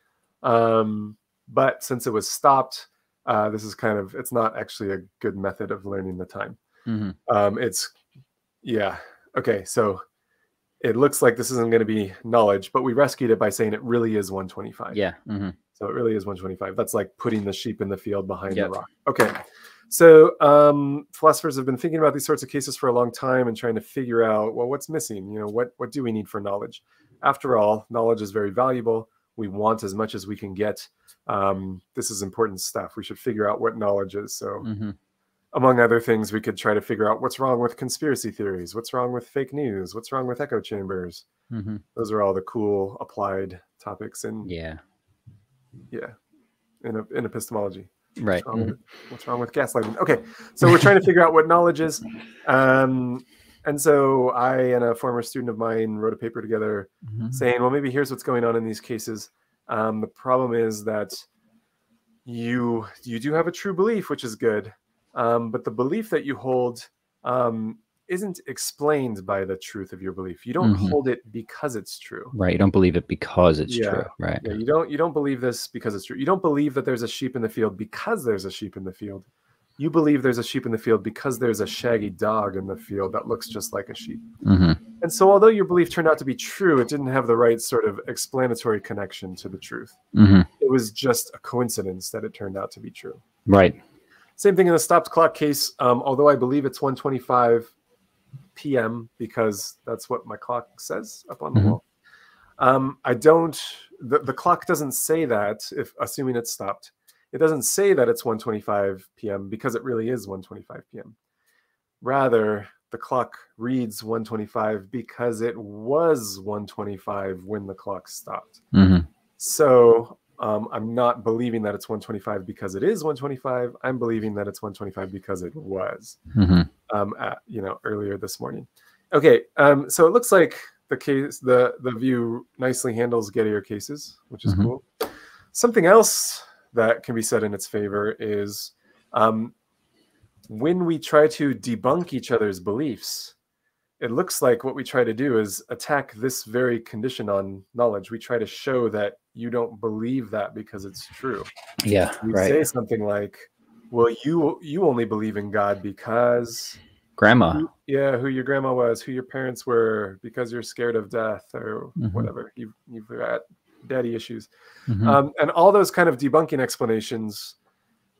Um, but since it was stopped, uh, this is kind of it's not actually a good method of learning the time. Mm-hmm. Um, it's yeah okay. So it looks like this isn't going to be knowledge, but we rescued it by saying it really is 125. Yeah. Mm-hmm. So it really is 125. That's like putting the sheep in the field behind yep. the rock. Okay. So um, philosophers have been thinking about these sorts of cases for a long time and trying to figure out, well, what's missing? You know, what what do we need for knowledge? After all, knowledge is very valuable. We want as much as we can get. Um, this is important stuff. We should figure out what knowledge is. So mm-hmm among other things, we could try to figure out what's wrong with conspiracy theories, what's wrong with fake news, what's wrong with echo chambers. Mm-hmm. Those are all the cool applied topics in yeah, yeah, in in epistemology. Right. What's wrong, mm-hmm. with, what's wrong, with, gaslighting? Okay, so we're trying to figure out what knowledge is, um, and so I and a former student of mine wrote a paper together mm-hmm. saying, well, maybe here's what's going on in these cases. Um, the problem is that you you do have a true belief, which is good um, but the belief that you hold um, isn't explained by the truth of your belief. You don't mm-hmm. hold it because it's true. Right. You don't believe it because it's yeah. true. Right. Yeah. You don't. You don't believe this because it's true. You don't believe that there's a sheep in the field because there's a sheep in the field. You believe there's a sheep in the field because there's a shaggy dog in the field that looks just like a sheep. Mm-hmm. And so, although your belief turned out to be true, it didn't have the right sort of explanatory connection to the truth. Mm-hmm. It was just a coincidence that it turned out to be true. Right. Same thing in the stopped clock case. Um, although I believe it's 125 p.m. because that's what my clock says up on the mm-hmm. wall. Um, I don't. The, the clock doesn't say that. If assuming it's stopped, it doesn't say that it's 125 p.m. because it really is 125 p.m. Rather, the clock reads 125 because it was 125 when the clock stopped. Mm-hmm. So um, I'm not believing that it's 125 because it is 125. I'm believing that it's 125 because it was, mm-hmm. um, at, you know, earlier this morning. Okay, um, so it looks like the case, the the view nicely handles Gettier cases, which is mm-hmm. cool. Something else that can be said in its favor is um, when we try to debunk each other's beliefs, it looks like what we try to do is attack this very condition on knowledge. We try to show that you don't believe that because it's true. Yeah, We right. say something like, "Well, you you only believe in God because Grandma. who- yeah, who your grandma was, who your parents were, because you're scared of death or Mhm. whatever. You you've got daddy issues." Mhm. Um, and all those kind of debunking explanations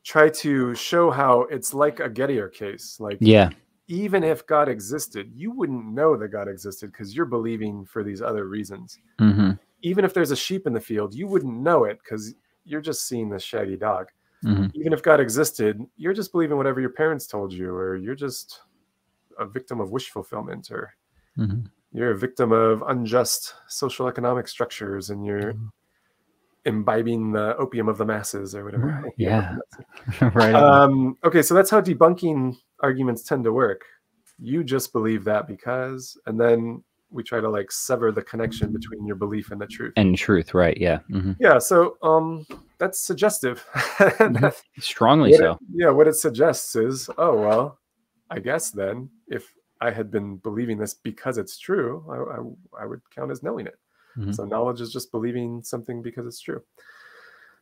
try to show how it's like a Gettier case. Like yeah. Even if God existed, you wouldn't know that God existed because you're believing for these other reasons. hmm Even if there's a sheep in the field, you wouldn't know it because you're just seeing this shaggy dog. hmm Even if God existed, you're just believing whatever your parents told you, or you're just a victim of wish fulfillment, or hmm you're a victim of unjust social economic structures, and you're Mhm. Imbibing the opium of the masses, or whatever. Right, opium of the yeah. right. Um, okay, so that's how debunking arguments tend to work. You just believe that because, and then we try to like sever the connection between your belief and the truth. and truth, right? Yeah. hmm Yeah, so um, that's suggestive. That- Strongly so. it- yeah, what it suggests is, oh well, I guess then if I had been believing this because it's true, I, I, I would count as knowing it. Mhm. So knowledge is just believing something because it's true.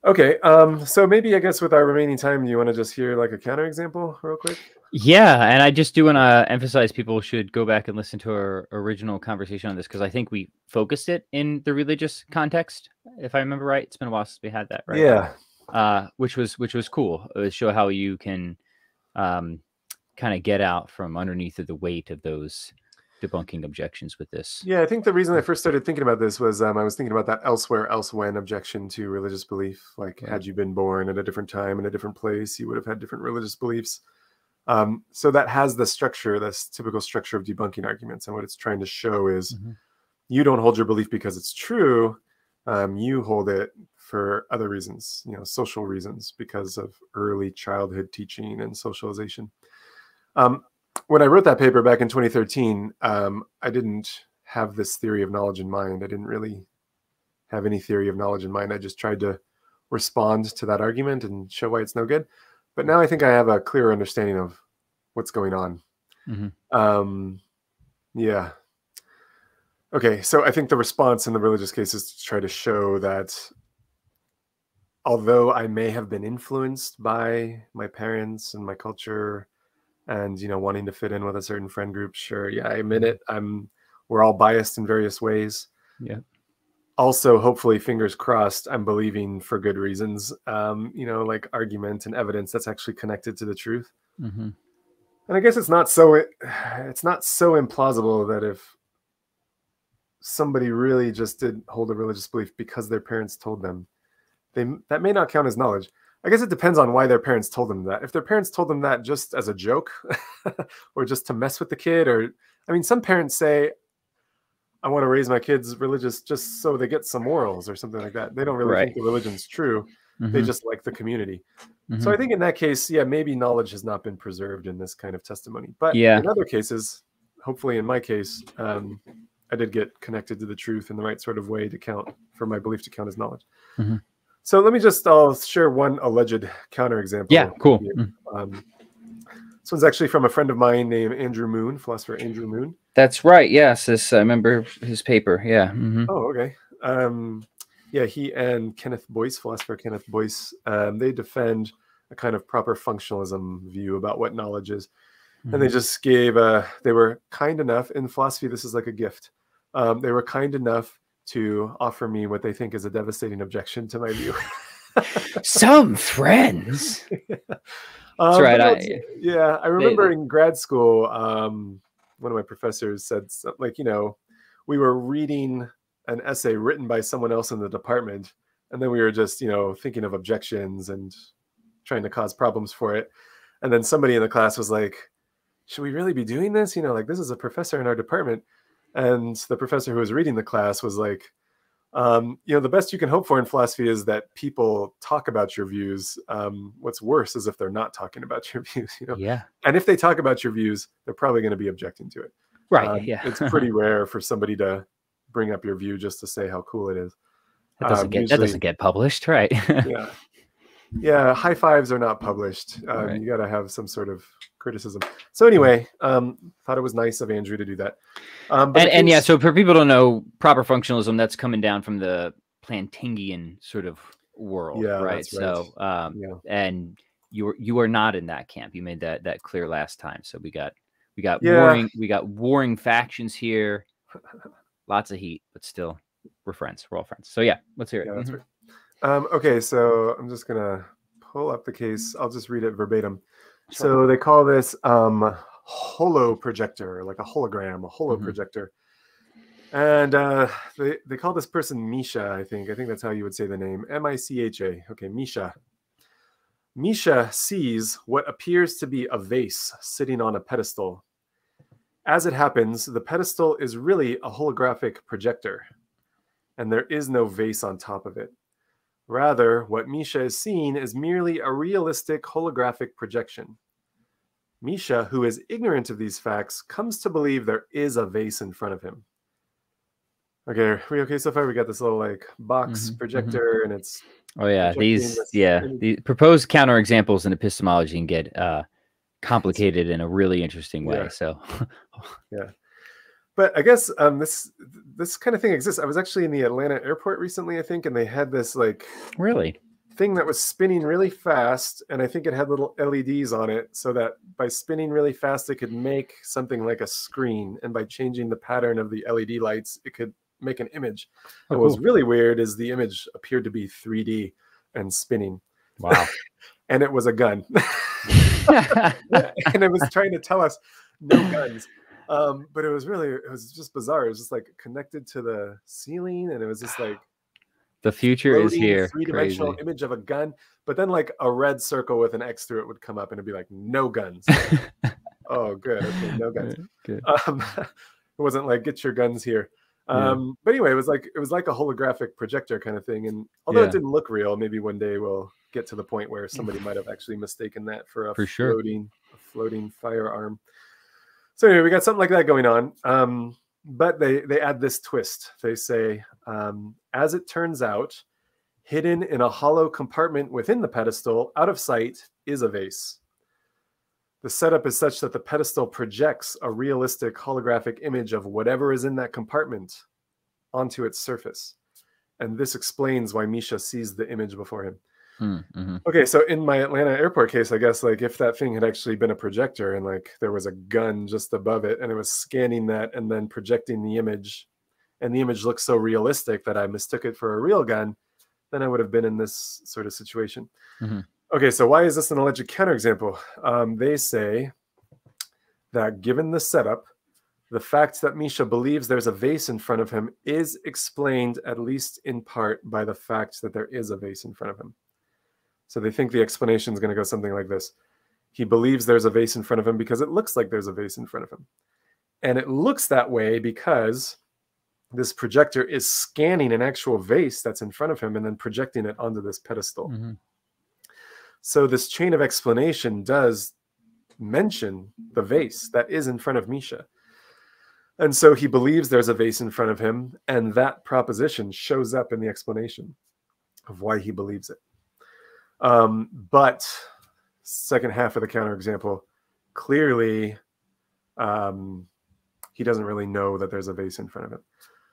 Okay, um, so maybe I guess with our remaining time, you want to just hear like a counterexample real quick? Yeah, and I just do want to emphasize people should go back and listen to our original conversation on this because I think we focused it in the religious context, if I remember right. It's been a while since we had that, right? Yeah, Uh, which was which was cool. It would show how you can um, kind of get out from underneath of the weight of those debunking objections with this. yeah. I think the reason I first started thinking about this was um, I was thinking about that elsewhere, else when objection to religious belief. Like, Right. had you been born at a different time in a different place, you would have had different religious beliefs. Um, so that has the structure, this typical structure of debunking arguments, and what it's trying to show is Mhm. you don't hold your belief because it's true. Um, you hold it for other reasons, you know, social reasons, because of early childhood teaching and socialization. Um, when I wrote that paper back in 2013, um, I didn't have this theory of knowledge in mind. I didn't really have any theory of knowledge in mind. I just tried to respond to that argument and show why it's no good. But now I think I have a clearer understanding of what's going on. Mhm. Um, yeah. Okay, so I think the response in the religious case is to try to show that although I may have been influenced by my parents and my culture and you know wanting to fit in with a certain friend group, sure, yeah, I admit it. I'm we're all biased in various ways. Yeah. Also, hopefully, fingers crossed, I'm believing for good reasons. Um, you know, like argument and evidence that's actually connected to the truth. hmm And I guess it's not so it's not so implausible that if somebody really just did hold a religious belief because their parents told them, they that may not count as knowledge. I guess it depends on why their parents told them that. If their parents told them that just as a joke or just to mess with the kid or I mean some parents say I want to raise my kids religious just so they get some morals or something like that. They don't really Right. think the religion's true. They Mhm. just like the community. Mhm. So I think in that case, yeah, maybe knowledge has not been preserved in this kind of testimony. But Yeah. in other cases, hopefully in my case, um, I did get connected to the truth in the right sort of way to count for my belief to count as knowledge. Mhm. So let me just I'll share one alleged counterexample. yeah, cool. Mm. Um, this one's actually from a friend of mine named Andrew Moon, philosopher Andrew Moon. That's right. Yes, this I remember his paper. Yeah. hmm Oh, okay. Um, yeah, he and Kenneth Boyce, philosopher Kenneth Boyce, um, they defend a kind of proper functionalism view about what knowledge is. And they just gave, uh, they were kind enough in philosophy, this is like a gift. Um, they were kind enough to offer me what they think is a devastating objection to my view. Some friends. Um, right, I- yeah, I remember in grad school, um, one of my professors said, some- like, you know, we were reading an essay written by someone else in the department, and then we were just, you know, thinking of objections and trying to cause problems for it. And then somebody in the class was like, should we really be doing this? You know, like, this is a professor in our department. And the professor who was reading the class was like, um, you know, the best you can hope for in philosophy is that people talk about your views. Um, what's worse is if they're not talking about your views, you know. Yeah. And if they talk about your views, they're probably going to be objecting to it. Right. Um, yeah. it's pretty rare for somebody to bring up your view just to say how cool it is. that doesn't um, get that doesn't get published, right? Yeah. Yeah, high fives are not published. Um, Right. You got to have some sort of criticism. So anyway, um, thought it was nice of Andrew to do that. Um, but and, and yeah, so for people to know proper functionalism, that's coming down from the Plantingian sort of world, Yeah, right? right. So, um, yeah, and you were you are not in that camp. You made that that clear last time. So we got we got Yeah. warring we got warring factions here. Lots of heat, but still, we're friends. We're all friends. So yeah, let's hear it. yeah, Mhm. right. Um, okay, so I'm just gonna pull up the case. I'll just read it verbatim. Sure. So they call this um, holo projector, like a hologram, a holo Mhm. projector. And uh, they, they call this person Misha, I think. I think that's how you would say the name. M I C H A. Okay, Misha. Misha sees what appears to be a vase sitting on a pedestal. As it happens, the pedestal is really a holographic projector, and there is no vase on top of it. Rather, what Misha is seeing is merely a realistic holographic projection. Misha, who is ignorant of these facts, comes to believe there is a vase in front of him. Okay, are we okay so far? We got this little like box Mhm, mhm. projector, and it's Oh yeah, these yeah image. the proposed counterexamples in epistemology can get uh, complicated in a really interesting way. So yeah. So but I guess um, this this kind of thing exists. I was actually in the Atlanta airport recently, I think, and they had this like really, thing that was spinning really fast, and I think it had little LEDs on it, so that by spinning really fast, it could make something like a screen, and by changing the pattern of the LED lights, it could make an image. Oh, what was cool. really weird is the image appeared to be 3D and spinning, wow. and it was a gun, and it was trying to tell us no guns. Um, but it was really, it was just bizarre. It was just like connected to the ceiling, and it was just like the future is here. Three dimensional image of a gun, but then like a red circle with an X through it would come up and it'd be like no guns. oh, good. Okay, no guns. Good. Um, it wasn't like get your guns here. Yeah. Um, but anyway, it was like it was like a holographic projector kind of thing. And although Yeah. it didn't look real, maybe one day we'll get to the point where somebody might have actually mistaken that for a For sure. floating a floating firearm. So anyway, we got something like that going on. Um, but they they add this twist. They say, um, as it turns out, hidden in a hollow compartment within the pedestal, out of sight, is a vase. The setup is such that the pedestal projects a realistic holographic image of whatever is in that compartment onto its surface. And this explains why Misha sees the image before him. Mm, mhm. Okay, so in my Atlanta airport case, I guess like if that thing had actually been a projector and like there was a gun just above it and it was scanning that and then projecting the image and the image looked so realistic that I mistook it for a real gun, then I would have been in this sort of situation. Mhm. Okay, so why is this an alleged counterexample? Um, they say that given the setup, the fact that Misha believes there's a vase in front of him is explained, at least in part, by the fact that there is a vase in front of him. So they think the explanation is going to go something like this. He believes there's a vase in front of him because it looks like there's a vase in front of him. And it looks that way because this projector is scanning an actual vase that's in front of him and then projecting it onto this pedestal. Mhm. So this chain of explanation does mention the vase that is in front of Misha. And so he believes there's a vase in front of him, and that proposition shows up in the explanation of why he believes it. Um, but second half of the counterexample, clearly um, he doesn't really know that there's a vase in front of him.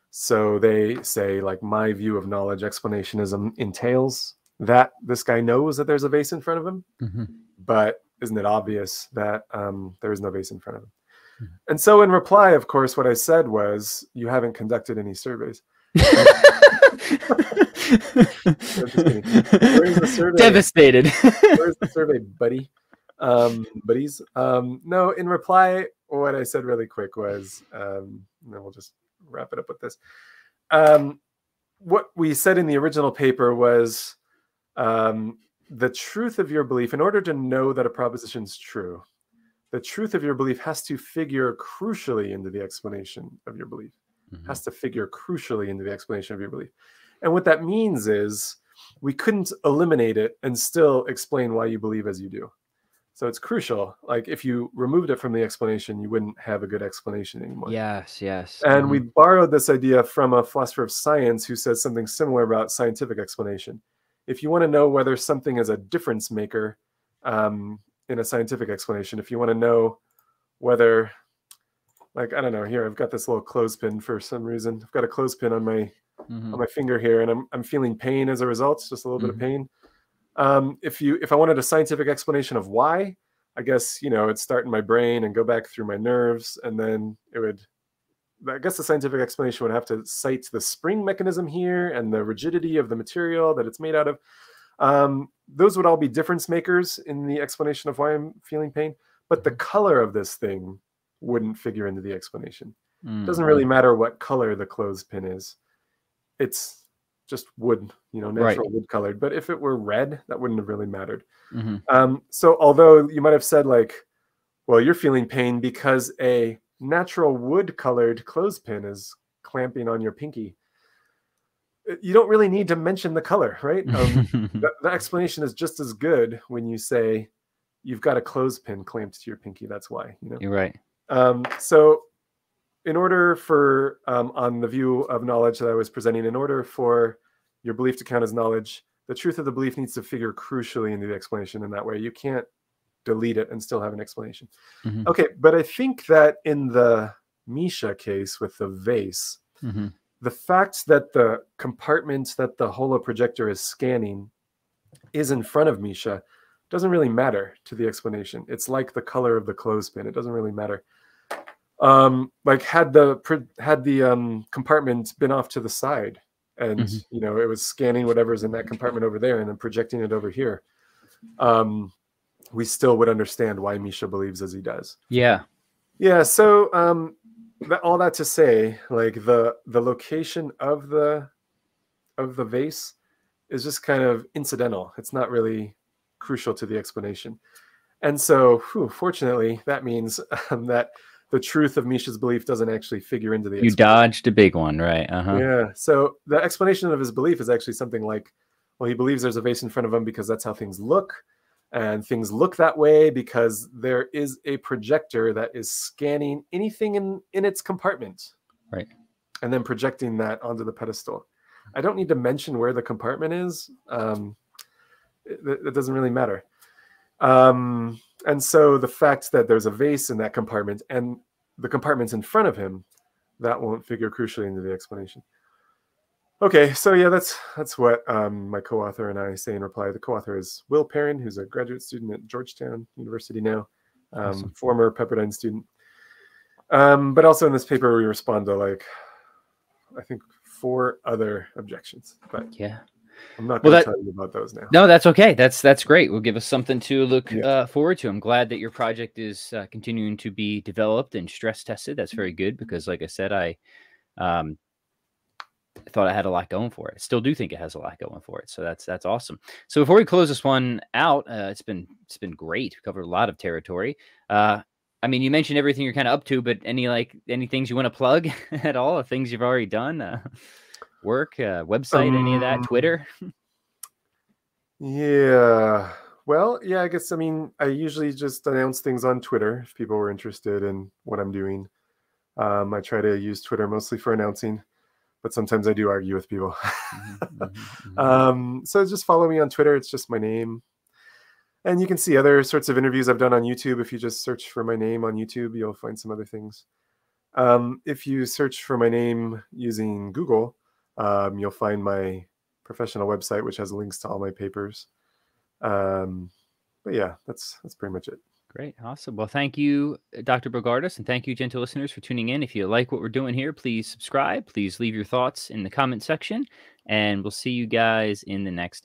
So they say, like, my view of knowledge explanationism entails that this guy knows that there's a vase in front of him, Mhm. but isn't it obvious that um, there is no vase in front of him? Mhm. And so, in reply, of course, what I said was, you haven't conducted any surveys. Kidding. Where's the survey? Devastated. Where's the survey, buddy? Um, buddies. Um, no, in reply, what I said really quick was, um, and then we'll just wrap it up with this. Um, what we said in the original paper was um, the truth of your belief, in order to know that a proposition is true, the truth of your belief has to figure crucially into the explanation of your belief Mhm. has to figure crucially into the explanation of your belief. And what that means is we couldn't eliminate it and still explain why you believe as you do. So it's crucial. Like if you removed it from the explanation, you wouldn't have a good explanation anymore. Yes, yes. And Mhm. we borrowed this idea from a philosopher of science who says something similar about scientific explanation. if you want to know whether something is a difference maker um, in a scientific explanation, if you want to know whether, like, I don't know, here I've got this little clothespin for some reason. I've got a clothespin on my Mhm. on my finger here, and I'm I'm feeling pain as a result, just a little bit of Mhm. pain. Um, if you if I wanted a scientific explanation of why, I guess you know it'd start in my brain and go back through my nerves, and then it would. I guess the scientific explanation would have to cite the spring mechanism here and the rigidity of the material that it's made out of. Um, those would all be difference makers in the explanation of why I'm feeling pain, but the color of this thing wouldn't figure into the explanation. It doesn't Mm. really matter what color the clothespin is. It's just wood, you know, Right. natural wood colored. But if it were red, that wouldn't have really mattered. Mhm. Um, so although you might have said like, well, you're feeling pain because a natural wood colored clothespin is clamping on your pinky. uh, You don't really need to mention the color, right? Um, the, the explanation is just as good when you say you've got a clothespin clamped to your pinky. That's why, you know. You're right. Um, so, in order for um, on the view of knowledge that I was presenting, in order for your belief to count as knowledge, the truth of the belief needs to figure crucially into the explanation. In that way, you can't delete it and still have an explanation. Mhm. Okay, but I think that in the Misha case with the vase, Mhm. the fact that the compartment that the holoprojector is scanning is in front of Misha doesn't really matter to the explanation. It's like the color of the clothespin. It doesn't really matter. Um, like had the had the um, compartment been off to the side, and Mhm. you know it was scanning whatever's in that compartment over there, and then projecting it over here, um, we still would understand why Misha believes as he does. Yeah. Yeah, so um that, all that to say, like the the location of the of the vase is just kind of incidental. It's not really crucial to the explanation. And so, whew, fortunately, that means um, that the truth of Misha's belief doesn't actually figure into the You dodged a big one, right? Uh huh. Yeah. So the explanation of his belief is actually something like, well, he believes there's a vase in front of him because that's how things look. And things look that way because there is a projector that is scanning anything in, in its compartment. Right. And then projecting that onto the pedestal. I don't need to mention where the compartment is. Um, it, it doesn't really matter. Um, and so the fact that there's a vase in that compartment and the compartment's in front of him, that won't figure crucially into the explanation. Okay, so yeah, that's that's what um, my co-author and I say in reply. The co-author is Will Perrin, who's a graduate student at Georgetown University now, um, Awesome. former Pepperdine student. Um, but also in this paper, we respond to like, I think four other objections, but Yeah. I'm not Well, going to that- tell you about those now. No, that's okay. That's that's great. We'll give us something to look Yeah. uh, forward to. I'm glad that your project is uh, continuing to be developed and stress tested. That's very good because, like I said, I um, thought I had a lot going for it. I still do think it has a lot going for it. So that's that's awesome. So before we close this one out, uh, it's been it's been great. We covered a lot of territory. Uh, I mean, you mentioned everything you're kind of up to, but any like any things you want to plug at all? Things you've already done? Uh, work, uh, website, any of that? Um, Twitter? Yeah. Well, yeah, I guess I mean I usually just announce things on Twitter if people were interested in what I'm doing. Um, I try to use Twitter mostly for announcing, but sometimes I do argue with people. Mhm, mhm, mhm. um, so just follow me on Twitter. It's just my name. And you can see other sorts of interviews I've done on YouTube. If you just search for my name on YouTube, you'll find some other things. Um, if you search for my name using Google, um, you'll find my professional website, which has links to all my papers. Um, but yeah, that's that's pretty much it. Great. Awesome. Well, thank you, uh, Dr. Bogardus, and thank you, gentle listeners, for tuning in. If you like what we're doing here, please subscribe. Please leave your thoughts in the comment section, and we'll see you guys in the next.